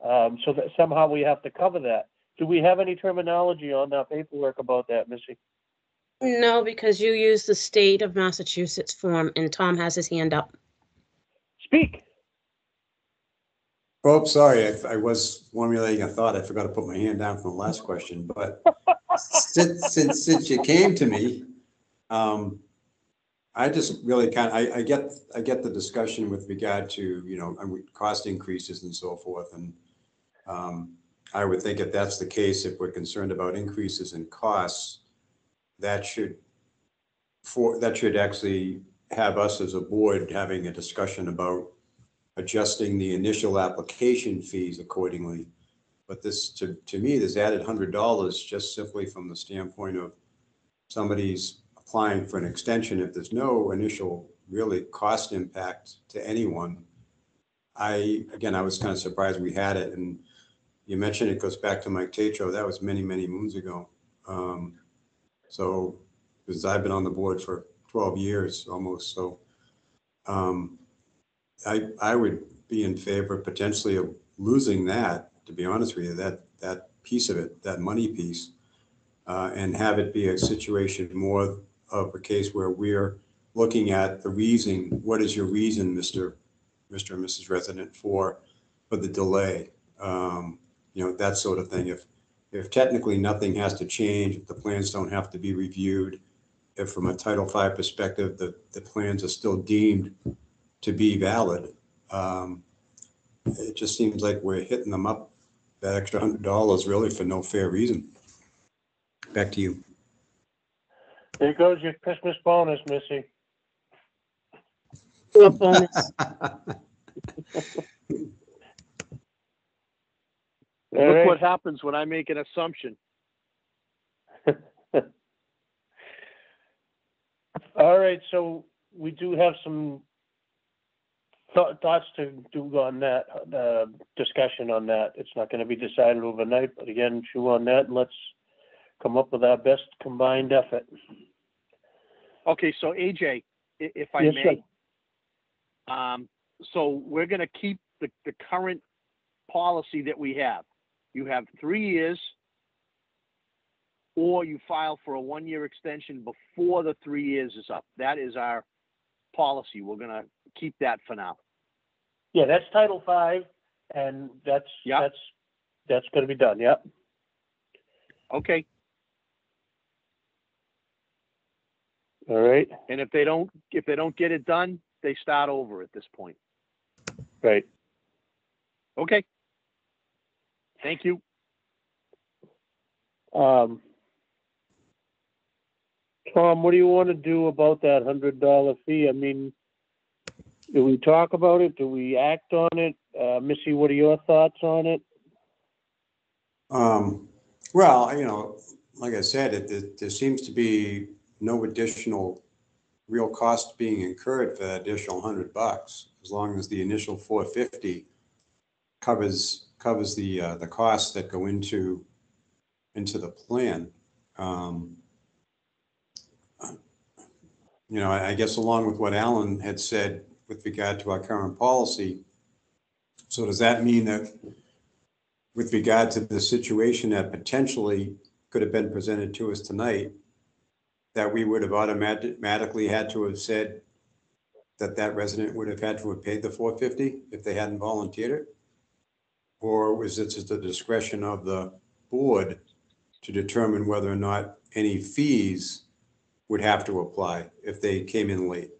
Um, so that somehow we have to cover that. Do we have any terminology on that paperwork about that, Missy? No, because you use the state of Massachusetts form and Tom has his hand up. Speak. Oh, sorry, I, I was formulating a thought. I forgot to put my hand down from the last question, but since, since, since you came to me, um, I just really kind I, I get, I get the discussion with regard to, you know, I mean, cost increases and so forth, and um, I would think if that's the case, if we're concerned about increases in costs, that should, for, that should actually have us as a board having a discussion about adjusting the initial application fees accordingly. But this, to, to me, this added hundred dollars just simply from the standpoint of somebody's applying for an extension, if there's no initial really cost impact to anyone. I, again, I was kind of surprised we had it, and you mentioned it goes back to Mike Tatro, that was many, many moons ago. Um, So, because I've been on the board for twelve years almost, so um, I, I would be in favor potentially of losing that, to be honest with you, that, that piece of it, that money piece. Uh, and have it be a situation more of a case where we're looking at the reason, what is your reason, Mr. Mr. and Mrs. Resident, for, for the delay? Um, You know, that sort of thing. If, if technically nothing has to change, if the plans don't have to be reviewed, if from a Title V perspective, the, the plans are still deemed to be valid, um, it just seems like we're hitting them up that extra hundred dollars really for no fair reason. Back to you. There goes your Christmas bonus, Missy. What bonus? All Look right. what happens when I make an assumption. All right, so we do have some thou- thoughts to do on that, uh, discussion on that. It's not gonna be decided overnight, but again, chew on that and let's come up with our best combined effort. Okay, so AJ, i- if I Yes, sir. may. Um, so we're gonna keep the, the current policy that we have. You have three years. Or you file for a one-year extension before the three years is up. That is our policy. We're gonna keep that for now. Yeah, that's Title Five, and that's, Yeah. that's, that's gonna be done, yep. Okay, All right, and if they don't, if they don't get it done, they start over at this point. right. Okay. Thank you. Um, Tom, what do you want to do about that hundred dollar fee? I mean, do we talk about it? Do we act on it? Uh, Missy, what are your thoughts on it? Um, well, you know, like I said, it, it, there seems to be no additional real cost being incurred for that additional hundred bucks, as long as the initial four fifty covers, covers the, uh, the costs that go into, into the plan. Um, You know, I, I guess along with what Alan had said with regard to our current policy, so does that mean that with regard to the situation that potentially could have been presented to us tonight, that we would have automatically had to have said that that resident would have had to have paid the four fifty if they hadn't volunteered it? Or was it just the discretion of the board to determine whether or not any fees would have to apply if they came in late?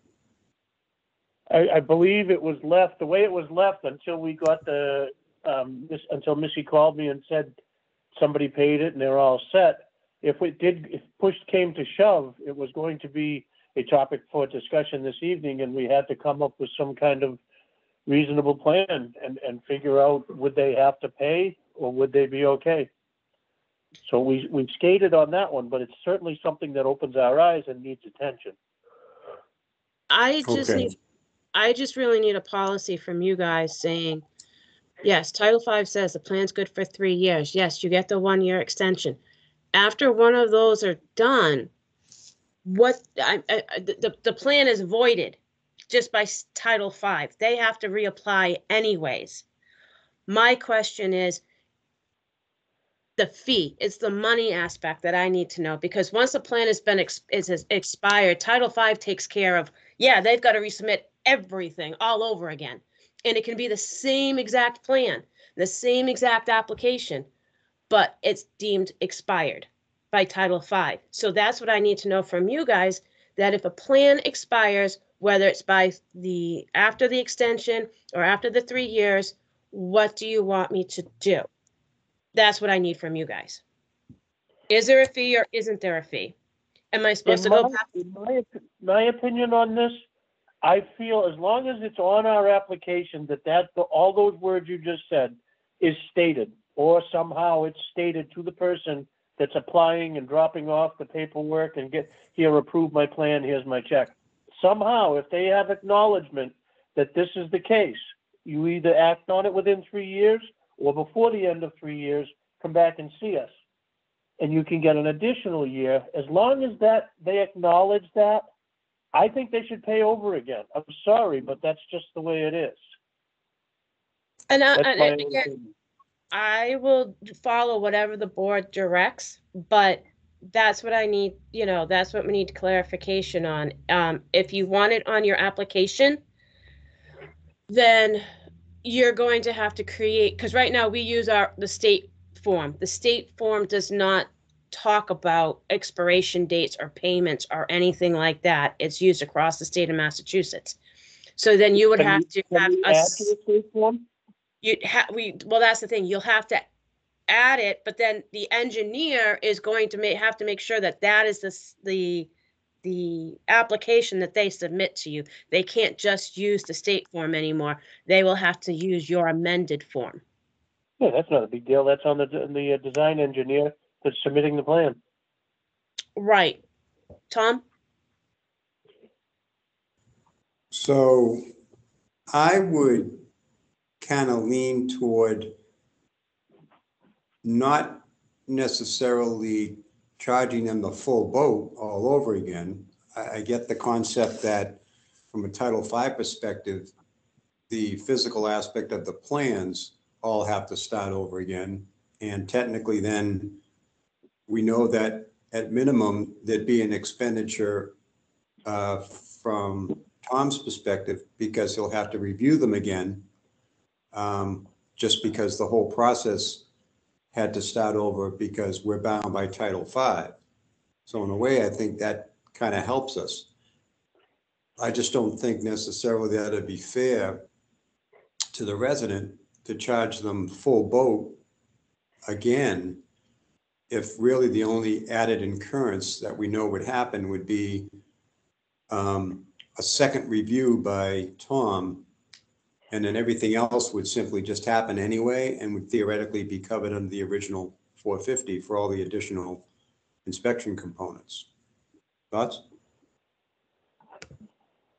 I, I believe it was left, the way it was left until we got the, um, this, until Missy called me and said somebody paid it and they're all set. If it did, if push came to shove, it was going to be a topic for discussion this evening and we had to come up with some kind of reasonable plan and, and figure out, would they have to pay or would they be okay? So we, we skated on that one, but it's certainly something that opens our eyes and needs attention. I just Okay. need, I just really need a policy from you guys saying, yes, Title V says the plan's good for three years. Yes, you get the one-year extension. After one of those are done, what, I, I, the- the plan is voided just by Title V. They have to reapply anyways. My question is, the fee, it's the money aspect that I need to know, because once the plan has been, ex- is is expired, Title V takes care of yeah, they've got to resubmit everything all over again. And it can be the same exact plan, the same exact application, but it's deemed expired by Title V. So that's what I need to know from you guys, that if a plan expires, whether it's by the, after the extension or after the three years, what do you want me to do? That's what I need from you guys. Is there a fee or isn't there a fee? Am I supposed to In go my- back? my, my opinion on this, I feel as long as it's on our application that that, all those words you just said is stated, or somehow it's stated to the person that's applying and dropping off the paperwork and get, here, approve my plan, here's my check. Somehow, if they have acknowledgement that this is the case, you either act on it within three years or before the end of three years, come back and see us and you can get an additional year, as long as that, they acknowledge that, I think they should pay over again. I'm sorry, but that's just the way it is. And I, That's and my and own again, opinion. I will follow whatever the board directs, but that's what I need, you know, that's what we need clarification on. Um, if you want it on your application, then you're going to have to create, because right now we use our, the state form. The state form does not talk about expiration dates or payments or anything like that. It's used across the state of Massachusetts. So then you would Can have you- to can have a add to form? you'd have, we, well, that's the thing, you'll have to add it, but then the engineer is going to make, have to make sure that that is the, s- the, the application that they submit to you. They can't just use the state form anymore. They will have to use your amended form. Yeah, that's not a big deal. That's on the, the uh, design engineer that's submitting the plan. Right. Tom? So I would kind of lean toward not necessarily charging them the full boat all over again. I, I get the concept that from a Title V perspective, the physical aspect of the plans all have to start over again. And technically then, we know that at minimum, there'd be an expenditure uh, from Tom's perspective, because he'll have to review them again, um, just because the whole process had to start over because we're bound by Title V. So in a way, I think that kind of helps us. I just don't think necessarily that it'd be fair to the resident to charge them full boat again, if really the only added incurrence that we know would happen would be um, a second review by Tom, and then everything else would simply just happen anyway and would theoretically be covered under the original 450 for all the additional inspection components. Thoughts?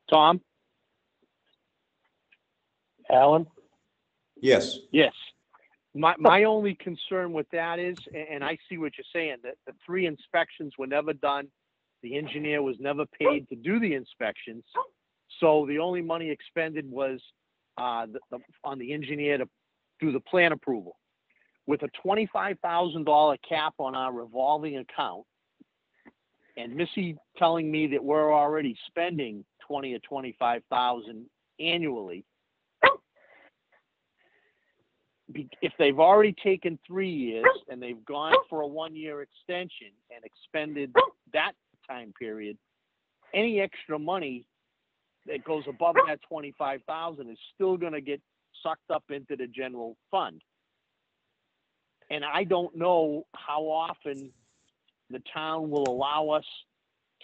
Tom? Alan? Yes. Yes. My, my only concern with that is, and I see what you're saying, that the three inspections were never done. The engineer was never paid to do the inspections. So the only money expended was, uh, the, the, on the engineer to do the plan approval. With a twenty-five thousand dollar cap on our revolving account, and Missy telling me that we're already spending twenty or twenty-five thousand annually, if they've already taken three years and they've gone for a one-year extension and expended that time period, any extra money that goes above that twenty-five thousand is still gonna get sucked up into the general fund. And I don't know how often the town will allow us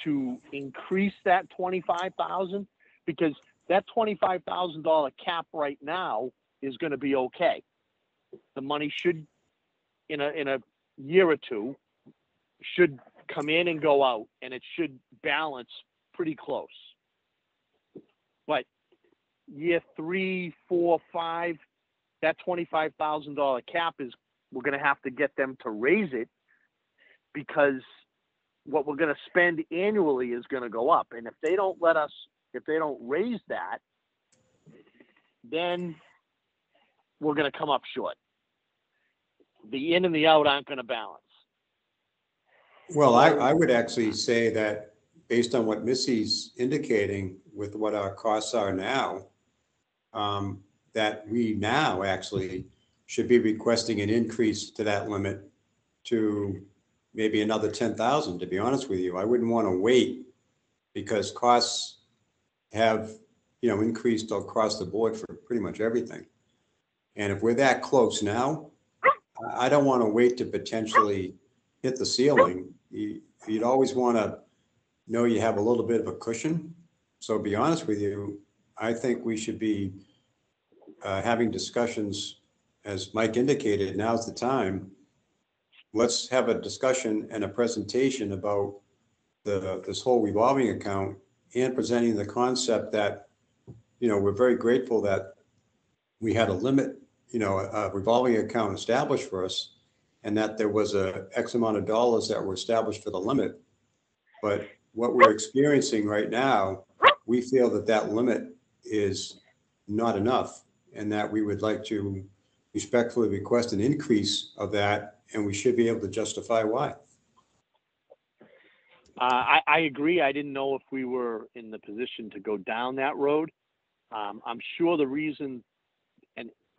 to increase that twenty-five thousand, because that twenty-five thousand dollar cap right now is gonna be okay the money should, in a, in a year or two, should come in and go out, and it should balance pretty close. But year three, four, five, that twenty-five thousand dollar cap is, we're gonna have to get them to raise it because what we're gonna spend annually is gonna go up, and if they don't let us, if they don't raise that, then we're gonna come up short. The in and the out aren't gonna balance. Well, I, I would actually say that based on what Missy's indicating with what our costs are now, um, that we now actually should be requesting an increase to that limit to maybe another ten thousand, to be honest with you. I wouldn't want to wait because costs have, you know, increased across the board for pretty much everything. And if we're that close now, I, don't want to wait to potentially hit the ceiling. You, you'd always want to know you have a little bit of a cushion. So to be honest with you, I think we should be uh, having discussions, as Mike indicated, now's the time. Let's have a discussion and a presentation about the, this whole revolving account and presenting the concept that, you know, we're very grateful that we had a limit, you know, a revolving account established for us and that there was a X amount of dollars that were established for the limit. But what we're experiencing right now, we feel that that limit is not enough and that we would like to respectfully request an increase of that and we should be able to justify why. I, I agree. I didn't know if we were in the position to go down that road. Um, I'm sure the reason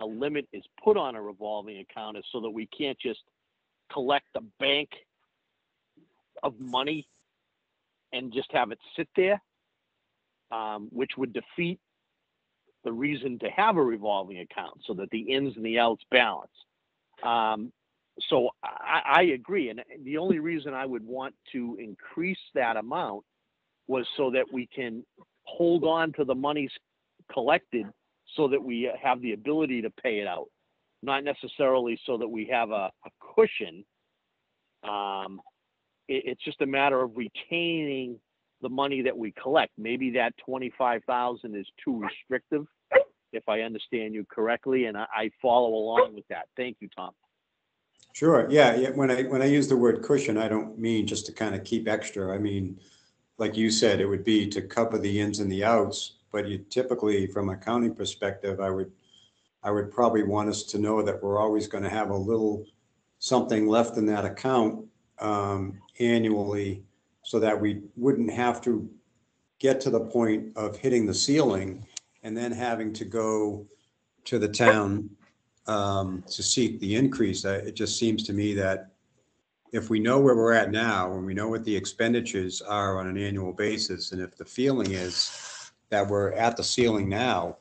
a limit is put on a revolving account is so that we can't just collect a bank of money and just have it sit there, um, which would defeat the reason to have a revolving account so that the ins and the outs balance. Um, so I, I agree. And the only reason I would want to increase that amount was so that we can hold on to the monies collected so that we have the ability to pay it out, not necessarily so that we have a, a cushion. Um, it, it's just a matter of retaining the money that we collect. Maybe that twenty-five thousand is too restrictive, if I understand you correctly, and I, I follow along with that. Thank you, Tom. Sure, yeah, yeah, when I, when I use the word cushion, I don't mean just to kind of keep extra. I mean, like you said, it would be to cover the ins and the outs, but you typically, from an accounting perspective, I would, I would probably want us to know that we're always going to have a little something left in that account um, annually so that we wouldn't have to get to the point of hitting the ceiling and then having to go to the town um, to seek the increase. Uh, It just seems to me that if we know where we're at now, and we know what the expenditures are on an annual basis, and if the feeling is that we're at the ceiling now,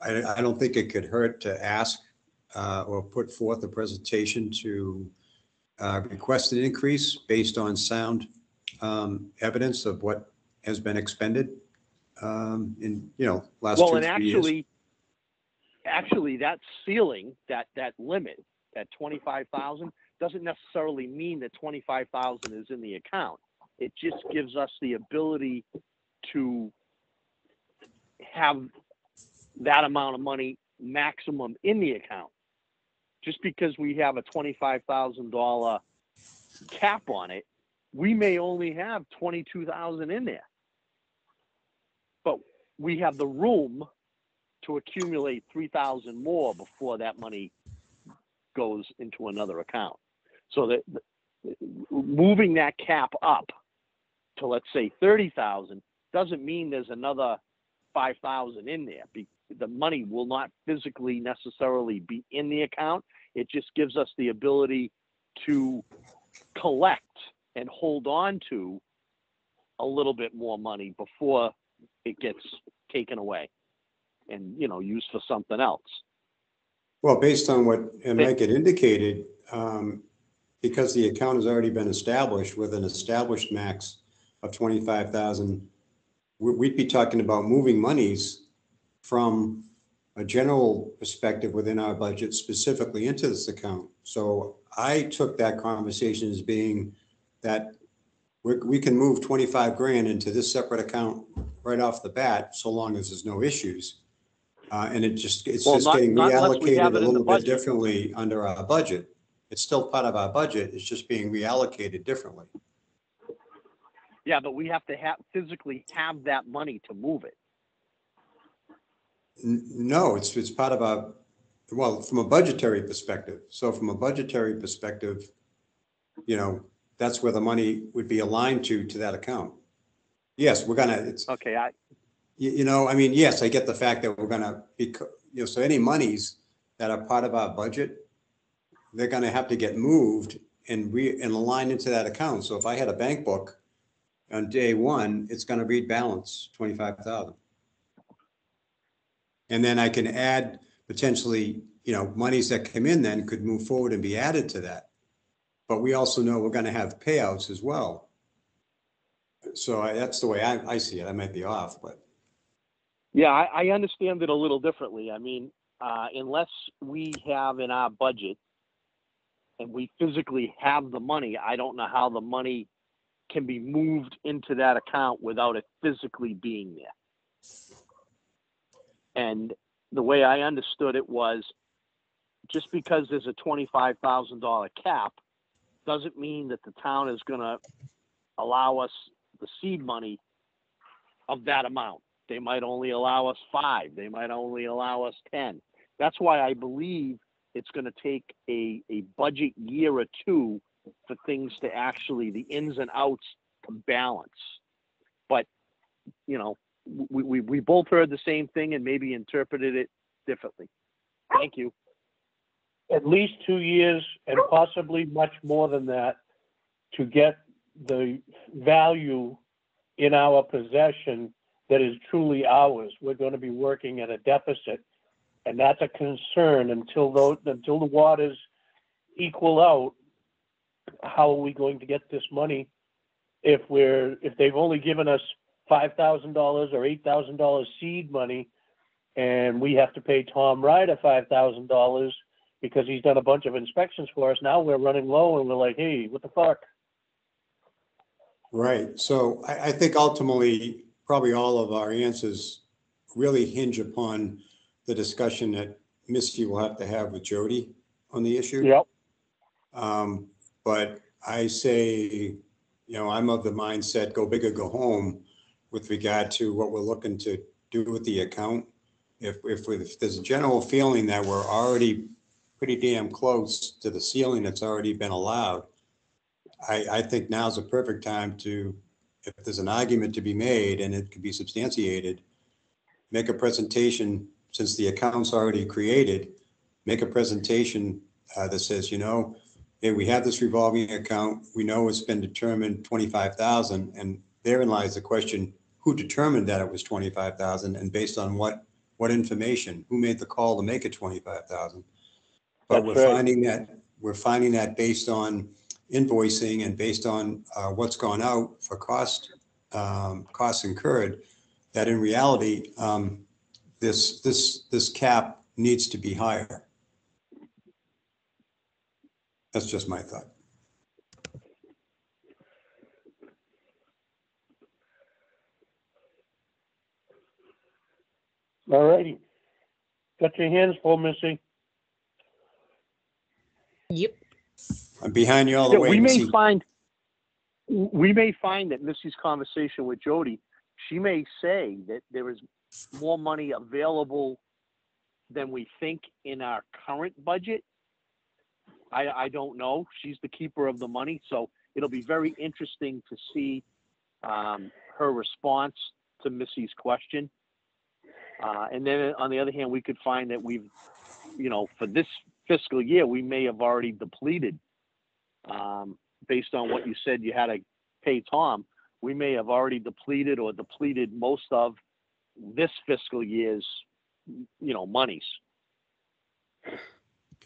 I, I don't think it could hurt to ask uh, or put forth a presentation to uh, request an increase based on sound um, evidence of what has been expended um, in, you know, last Well, two, and three years. actually, actually, that ceiling, that, that limit, that twenty-five thousand, doesn't necessarily mean that twenty-five thousand is in the account. It just gives us the ability to have that amount of money maximum in the account. Just because we have a twenty-five thousand dollar cap on it, we may only have twenty-two thousand in there. But we have the room to accumulate three thousand more before that money goes into another account. So that moving that cap up to let's say thirty thousand doesn't mean there's another five thousand in there. The money will not physically necessarily be in the account. It just gives us the ability to collect and hold on to a little bit more money before it gets taken away and, you know, used for something else. Well, based on what Mike had indicated, um, because the account has already been established with an established max of twenty-five thousand, we, we'd be talking about moving monies from a general perspective within our budget specifically into this account. So I took that conversation as being that we, we can move twenty-five grand into this separate account right off the bat, so long as there's no issues. Uh, and it just, it's Well, just not- getting not unless we reallocated a have it in the little bit budget. differently under our budget. It's still part of our budget, it's just being reallocated differently. Yeah, but we have to have, physically have that money to move it. N- No, it's, it's part of our, well, from a budgetary perspective. So from a budgetary perspective, you know, that's where the money would be aligned to, to that account. Yes, we're gonna, it's, Okay, I, you, you know, I mean, yes, I get the fact that we're gonna be, you know, so any monies that are part of our budget, they're gonna have to get moved and re, and aligned into that account. So if I had a bank book on day one, it's gonna read balance twenty-five thousand. And then I can add potentially, you know, monies that come in then could move forward and be added to that. But we also know we're gonna have payouts as well. So I- that's the way I, I see it. I might be off, but. yeah, I, I understand it a little differently. I mean, uh, unless we have in our budget and we physically have the money, I don't know how the money can be moved into that account without it physically being there. And the way I understood it was just because there's a twenty-five thousand dollar cap doesn't mean that the town is gonna allow us the seed money of that amount. They might only allow us five, they might only allow us ten. That's why I believe it's gonna take a, a budget year or two for things to actually, the ins and outs to balance. But, you know, we, we, we both heard the same thing and maybe interpreted it differently. Thank you. At least two years and possibly much more than that to get the value in our possession that is truly ours. We're going to be working at a deficit. And that's a concern until those, until the waters equal out. How are we going to get this money? If we're, if they've only given us five thousand dollars or eight thousand dollars seed money and we have to pay Tom Ryder five thousand dollars because he's done a bunch of inspections for us, now we're running low and we're like, hey, what the fuck? Right, so I, I think ultimately, probably all of our answers really hinge upon the discussion that Misty will have to have with Jody on the issue. Yep. Um, but I say, you know, I'm of the mindset, go big or go home with regard to what we're looking to do with the account. If, if, we- if there's a general feeling that we're already pretty damn close to the ceiling that's already been allowed, I, I think now's a perfect time to, if there's an argument to be made and it could be substantiated, make a presentation, since the account's already created, make a presentation uh, that says, you know, hey, we have this revolving account, we know it's been determined twenty-five thousand, and therein lies the question, who determined that it was twenty-five thousand, and based on what, what information? Who made the call to make it twenty-five thousand? But That's we're right. finding that, we're finding that based on invoicing and based on uh, what's gone out for cost, um, costs incurred, that in reality, um, this, this, this cap needs to be higher. That's just my thought. All righty. Got your hands full, Missy. Yep. I'm behind you all the Yeah, way. we may Missy. find, we may find that Missy's conversation with Jody, she may say that there is more money available than we think in our current budget. I, I don't know. She's the keeper of the money, so it'll be very interesting to see um, her response to Missy's question. Uh, and then on the other hand, we could find that we've, you know, for this fiscal year, we may have already depleted um, based on what you said you had to pay Tom, we may have already depleted or depleted most of this fiscal year's, you know, monies.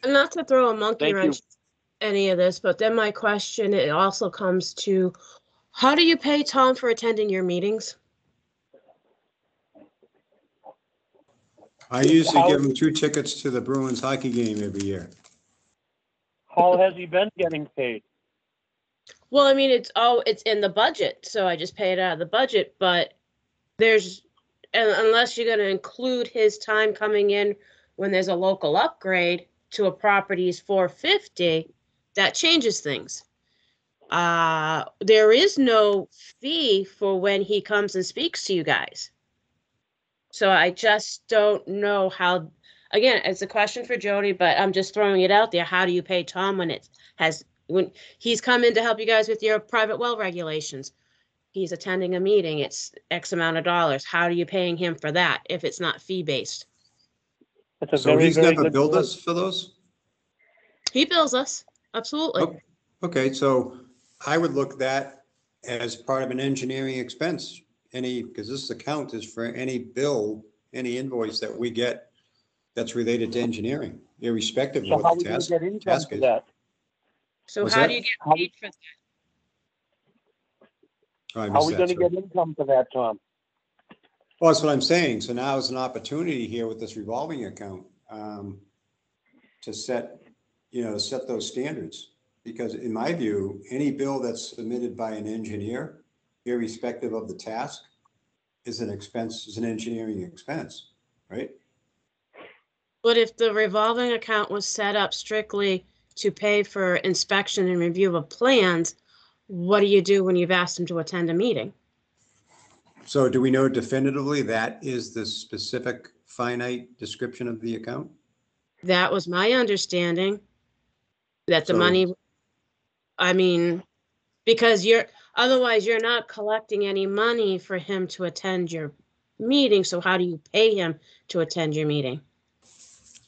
And not to throw a monkey Thank wrench in any of this, but then my question, it also comes to, how do you pay Tom for attending your meetings? I usually How- give him two tickets to the Bruins hockey game every year. How has he been getting paid? Well, I mean, it's oh, it's in the budget, so I just pay it out of the budget, but there's, unless you're gonna include his time coming in when there's a local upgrade to a property's four fifty, that changes things. Uh, there is no fee for when he comes and speaks to you guys. So I just don't know how, again, it's a question for Jody, but I'm just throwing it out there. How do you pay Tom when it has, when he's come in to help you guys with your private well regulations? He's attending a meeting, it's X amount of dollars. How are you paying him for that if it's not fee-based? That's a So very, he's very never good billed point. us for those? He bills us, absolutely. Okay. Okay, so I would look that as part of an engineering expense. Any, because this account is for any bill, any invoice that we get that's related to engineering, irrespective So of how what we the gonna task. get income task for is. that? So what's how that? do you get How- paid for that? I How missed we that, gonna sorry. get income for that, Tom? Well, that's what I'm saying. So now is an opportunity here with this revolving account um, to set, you know, set those standards. Because in my view, any bill that's submitted by an engineer, irrespective of the task, is an expense, is an engineering expense, right? But if the revolving account was set up strictly to pay for inspection and review of plans, what do you do when you've asked them to attend a meeting? So do we know definitively that is the specific finite description of the account? That was my understanding. That the So- money, I mean, because you're, otherwise you're not collecting any money for him to attend your meeting, so how do you pay him to attend your meeting?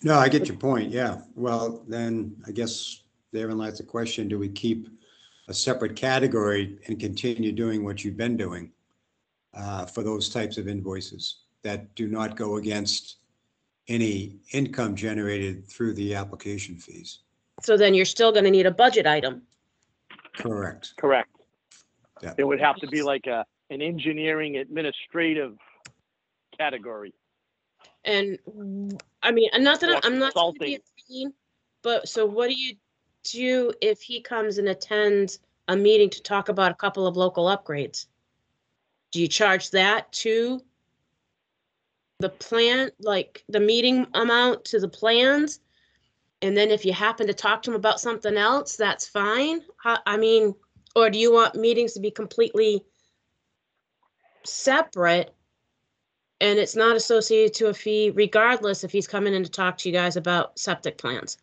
No, I get your point, yeah. Well, then I guess therein lies the question, do we keep a separate category and continue doing what you've been doing uh, for those types of invoices that do not go against any income generated through the application fees? So then you're still gonna need a budget item. Correct. Correct. Yeah. It would have to be like a, an engineering administrative category. And, w- I mean, I'm not that I- Or I'm not trying to be a consulting. pain, but so what do you do if he comes and attends a meeting to talk about a couple of local upgrades? Do you charge that to the plan, like the meeting amount to the plans? And then if you happen to talk to him about something else, that's fine? How, I mean, or do you want meetings to be completely separate and it's not associated to a fee regardless if he's coming in to talk to you guys about septic plans.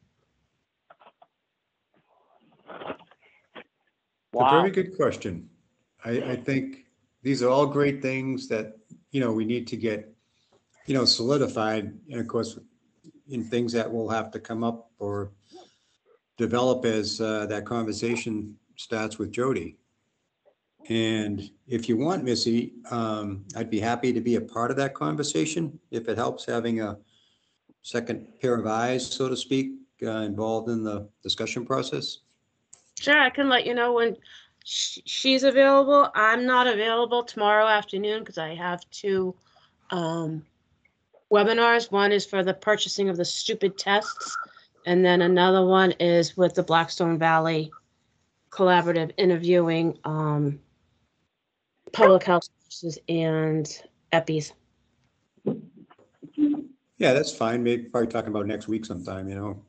A Wow. very good question. I, I think these are all great things that, you know, we need to get, you know, solidified. And of course, in things that will have to come up or develop as uh, that conversation starts with Jody. And if you want, Missy, um, I'd be happy to be a part of that conversation if it helps having a second pair of eyes, so to speak, uh, involved in the discussion process. Sure, I can let you know when sh- she's available. I'm not available tomorrow afternoon because I have two um, webinars. One is for the purchasing of the stupid tests, and then another one is with the Blackstone Valley Collaborative interviewing um, public health sources and EPIs. Yeah, that's fine. Maybe probably talking about next week sometime, you know.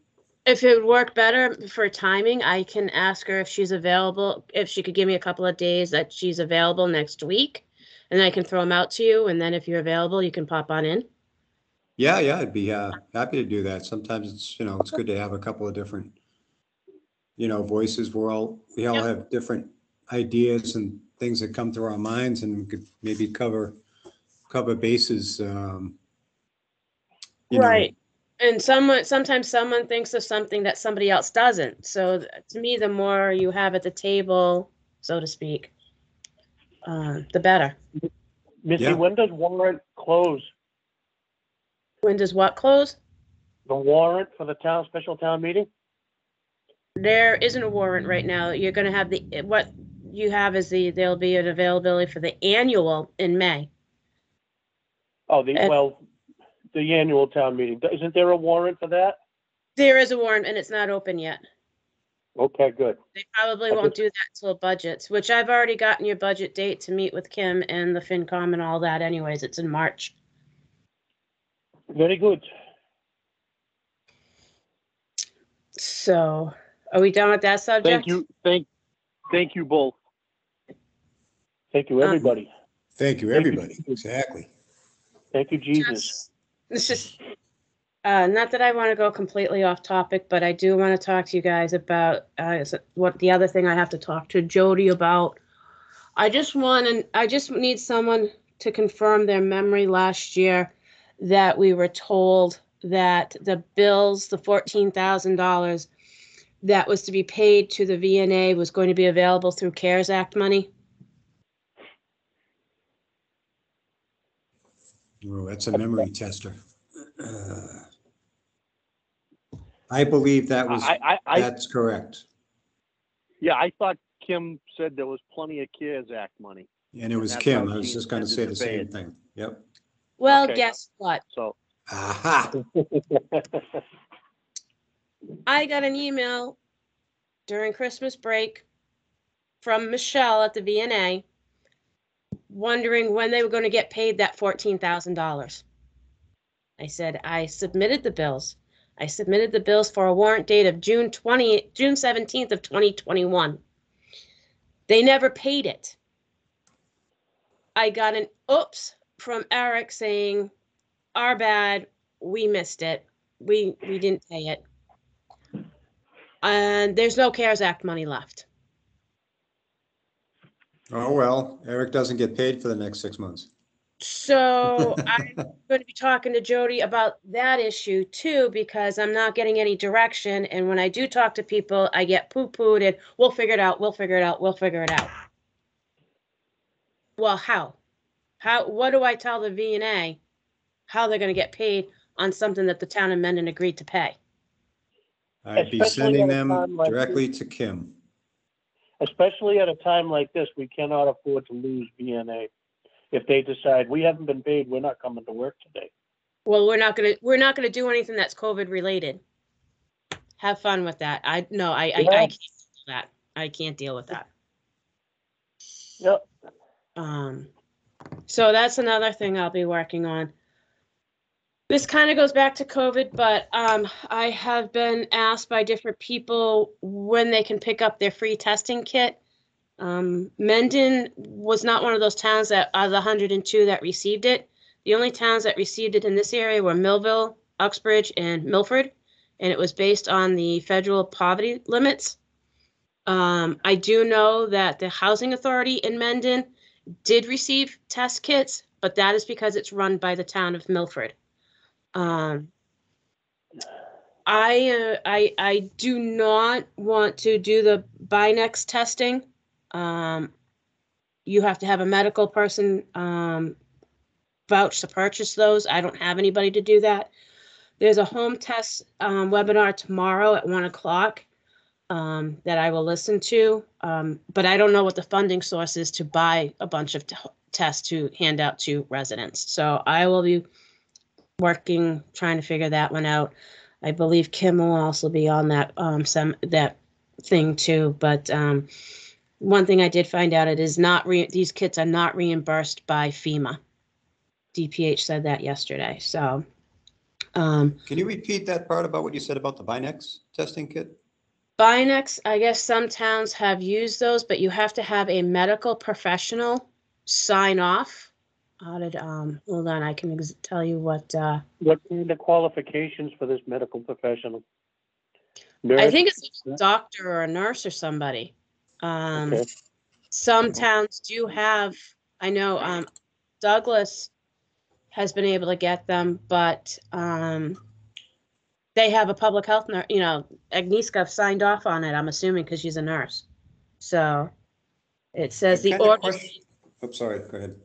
If it would work better for timing, I can ask her if she's available, if she could give me a couple of days that she's available next week. And I can throw them out to you, and then if you're available, you can pop on in. Yeah, yeah, I'd be uh, happy to do that. Sometimes it's, you know, it's good to have a couple of different, you know, voices. We're all, we all Yep. have different ideas and things that come through our minds and we could maybe cover, cover bases. um, you know. Right. And someone, sometimes someone thinks of something that somebody else doesn't. So th- to me, the more you have at the table, so to speak, uh, the better. Missy, Yeah. when does warrant close? When does what close? The warrant for the town, special town meeting? There isn't a warrant right now. You're gonna have the, what you have is the, there'll be an availability for the annual in May. Oh, the, Uh, well, the annual town meeting. Isn't there a warrant for that? There is a warrant and it's not open yet. Okay, good. They probably Okay. won't do that till budgets, which I've already gotten your budget date to meet with Kim and the FinCom and all that anyways. It's in March. Very good. So, are we done with that subject? Thank you, thank, thank you both. Thank you, Um, everybody. Thank you, Thank you. everybody. Exactly. Thank you, Jesus. Just- It's just, uh, not that I want to go completely off topic, but I do want to talk to you guys about, uh, is what the other thing I have to talk to Jody about. I just want, and I just need someone to confirm their memory last year that we were told that the bills, the fourteen thousand dollars that was to be paid to the VNA was going to be available through CARES Act money. Oh, that's a memory tester. Uh, I believe that was, I, I, I, that's correct. yeah, I thought Kim said there was plenty of CARES Act money, And it was that's Kim. how I was she just gonna say the same to thing. Yep. Well, Okay. guess what? so. Aha. I got an email during Christmas break from Michelle at the VNA wondering when they were going to get paid that $14,000. I said, I submitted the bills. I submitted the bills for a warrant date of June 20, June 17th of 2021. They never paid it. I got an oops from Eric saying, our bad, we missed it. We, we didn't pay it and there's no CARES Act money left. Oh, well, Eric doesn't get paid for the next six months. So I'm going to be talking to Jody about that issue too, because I'm not getting any direction. And when I do talk to people, I get poo-pooed and we'll figure it out, we'll figure it out, we'll figure it out. Well, how? How, what do I tell the V and A? How they're gonna get paid on something that the town of Mendon agreed to pay? I'd be Especially sending at a them time like directly to Kim. Especially at a time like this, we cannot afford to lose VNA. If they decide, we haven't been paid, we're not coming to work today. Well, we're not gonna, we're not gonna do anything that's COVID related. Have fun with that. I, no, I, I, I can't do that. I can't deal with that. Yep. Um, so that's another thing I'll be working on. This kind of goes back to COVID, but um, I have been asked by different people when they can pick up their free testing kit. Um, Mendon was not one of those towns that are the 102 that received it. The only towns that received it in this area were Millville, Uxbridge, and Milford, and it was based on the federal poverty limits. Um, I do know that the housing authority in Mendon did receive test kits, but that is because it's run by the town of Milford. Um, I, uh, I, I do not want to do the Binax testing. Um, you have to have a medical person, um, vouch to purchase those. I don't have anybody to do that. There's a home test, um, webinar tomorrow at one o'clock um, that I will listen to. Um, but I don't know what the funding source is to buy a bunch of tests to hand out to residents. So I will be working, trying to figure that one out. I believe Kim will also be on that um, some that thing too. But um, one thing I did find out it is not re- these kits are not reimbursed by FEMA. DPH said that yesterday. So um, Can you repeat that part about what you said about the Binax testing kit? Binax, I guess some towns have used those, but you have to have a medical professional sign off. How did, um, hold on, I can ex- tell you what, uh, What kind of qualifications for this medical professional? I Nurse? think it's a doctor or a nurse or somebody. Um, Okay. some towns do have, I know, um, Douglas has been able to get them, but, um, they have a public health nurse, you know, Agnieszka signed off on it, I'm assuming, because she's a nurse. So it says the Kind of order, question- I'm sorry, go ahead.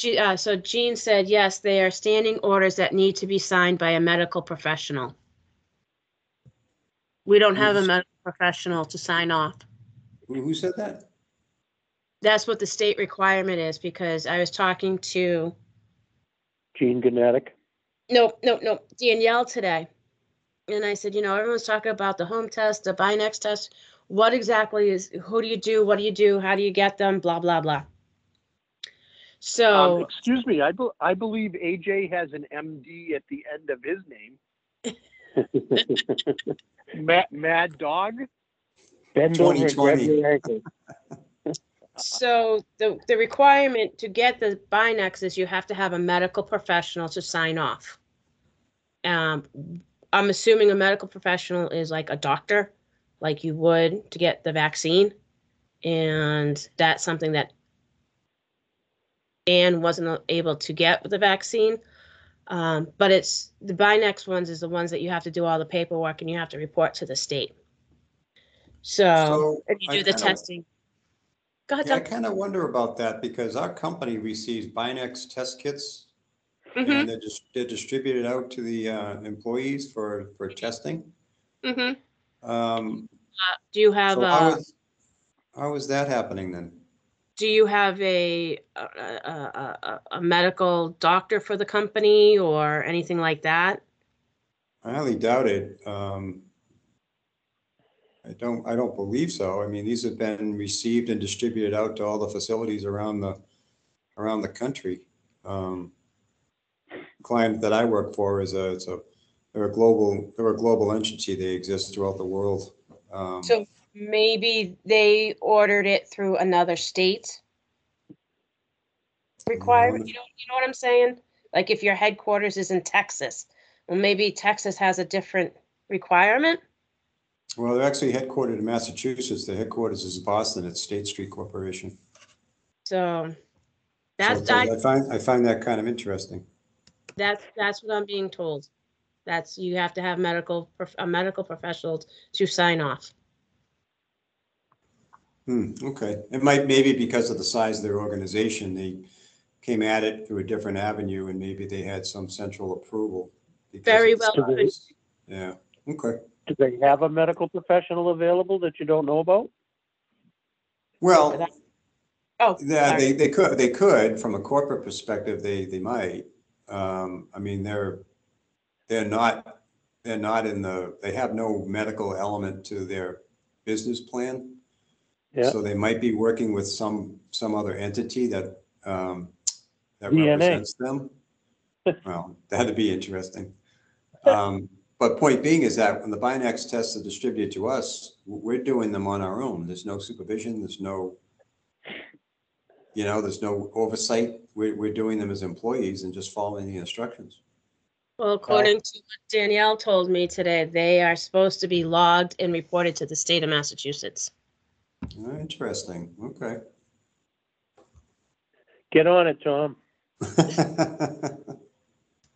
She, uh, so Jean said, yes, they are standing orders that need to be signed by a medical professional. We don't have a medical professional to sign off. Who, who said that? That's what the state requirement is, because I was talking to, Gene Gennadic. no, no, no, Danielle today. And I said, you know, everyone's talking about the home test, the Binax test. What exactly is, who do you do? What do you do? How do you get them? Blah, blah, blah. Um, So, excuse me, I, be- I believe AJ has an MD at the end of his name. Mad, Mad Dog? Bend over and grab 2020. your ankle. so the, the requirement to get the Binax is you have to have a medical professional to sign off. Um, I'm assuming a medical professional is like a doctor, like you would to get the vaccine. And that's something that Anne wasn't able to get the vaccine. Um, but it's the Binax ones is the ones that you have to do all the paperwork and you have to report to the state. So, So, if you I do the kinda- testing. Go ahead, Yeah, I Doug. kind of wonder about that because our company receives Binax test kits Mhm, and they're just, they're distributed out to the uh, employees for, for testing. mhm. Um, Do you have So how is, how is that happening then? Do you have a, a, a, a, a medical doctor for the company or anything like that? I highly doubt it. Um, I don't, I don't believe so. I mean, these have been received and distributed out to all the facilities around the, around the country. Um, Client that I work for is a, it's a, they're a global, they're a global entity. They exist throughout the world. Um, So maybe they ordered it through another state? Requirement, mm. you know, you know what I'm saying? Like if your headquarters is in Texas, well, maybe Texas has a different requirement? Well, they're actually headquartered in Massachusetts. The headquarters is Boston at State Street Corporation. So So that's, I I, find, I find that kind of interesting. that's, that's what I'm being told. That's, you have to have medical, prof- a medical professional to sign off. Hmm, okay. It might, maybe because of the size of their organization, they came at it through a different avenue and maybe they had some central approval. because Very of the well could. size. Yeah, okay. Do they have a medical professional available that you don't know about? Well, Oh, yeah, sorry. they, they could, they could, from a corporate perspective, they, they might. Um, I mean, they're, they're not, they're not in the, they have no medical element to their business plan. Yeah. So they might be working with some, some other entity that, um, that DNA. represents them. Well, that'd be interesting. Um, but point being is that when the Binax tests are distributed to us, we're doing them on our own. There's no supervision, there's no, you know, there's no oversight. We're, we're doing them as employees and just following the instructions. Well, according to what Danielle told me today, they are supposed to be logged and reported to the state of Massachusetts. Ah, Interesting, okay. Get on it, Tom.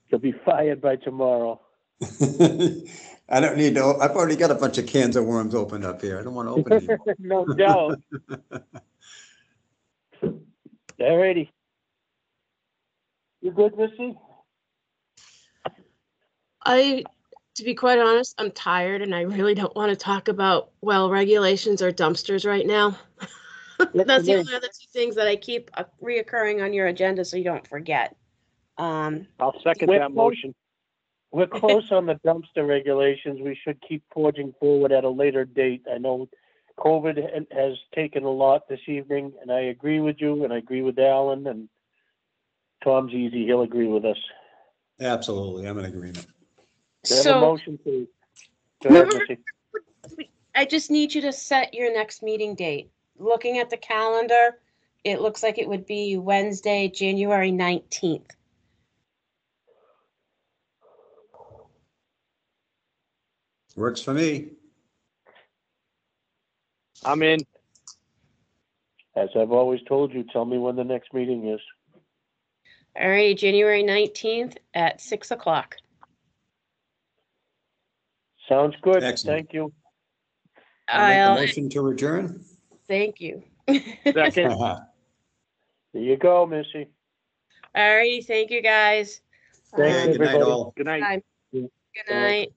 You'll be fired by tomorrow. I don't need to, I've already got a bunch of cans of worms opened up here. I don't want to open any more. No doubt. Alrighty. You good, Missy? I, to be quite honest, I'm tired and I really don't want to talk about well regulations or dumpsters right now. That's the only other two things that I keep uh, reoccurring on your agenda so you don't forget. Um, I'll second Wait, that no. motion. We're close on the dumpster regulations. We should keep forging forward at a later date. I know COVID ha- has taken a lot this evening, and I agree with you, and I agree with Alan, and Tom's easy. He'll agree with us. Absolutely, I'm in agreement. Do I have a so motion, please? Go ahead, mm-hmm. Missy. I just need you to set your next meeting date. Looking at the calendar, it looks like it would be Wednesday, January 19th. Works for me. I'm in. As I've always told you, tell me when the next meeting is. All right, January 19th at 6 o'clock. Sounds good. Excellent. Thank you. I'll make a I'll, Motion to adjourn? thank you. Second. There you go, Missy. All righty, thank you, guys. Thanks, Um, Good night, everybody. all. Good night. Good night.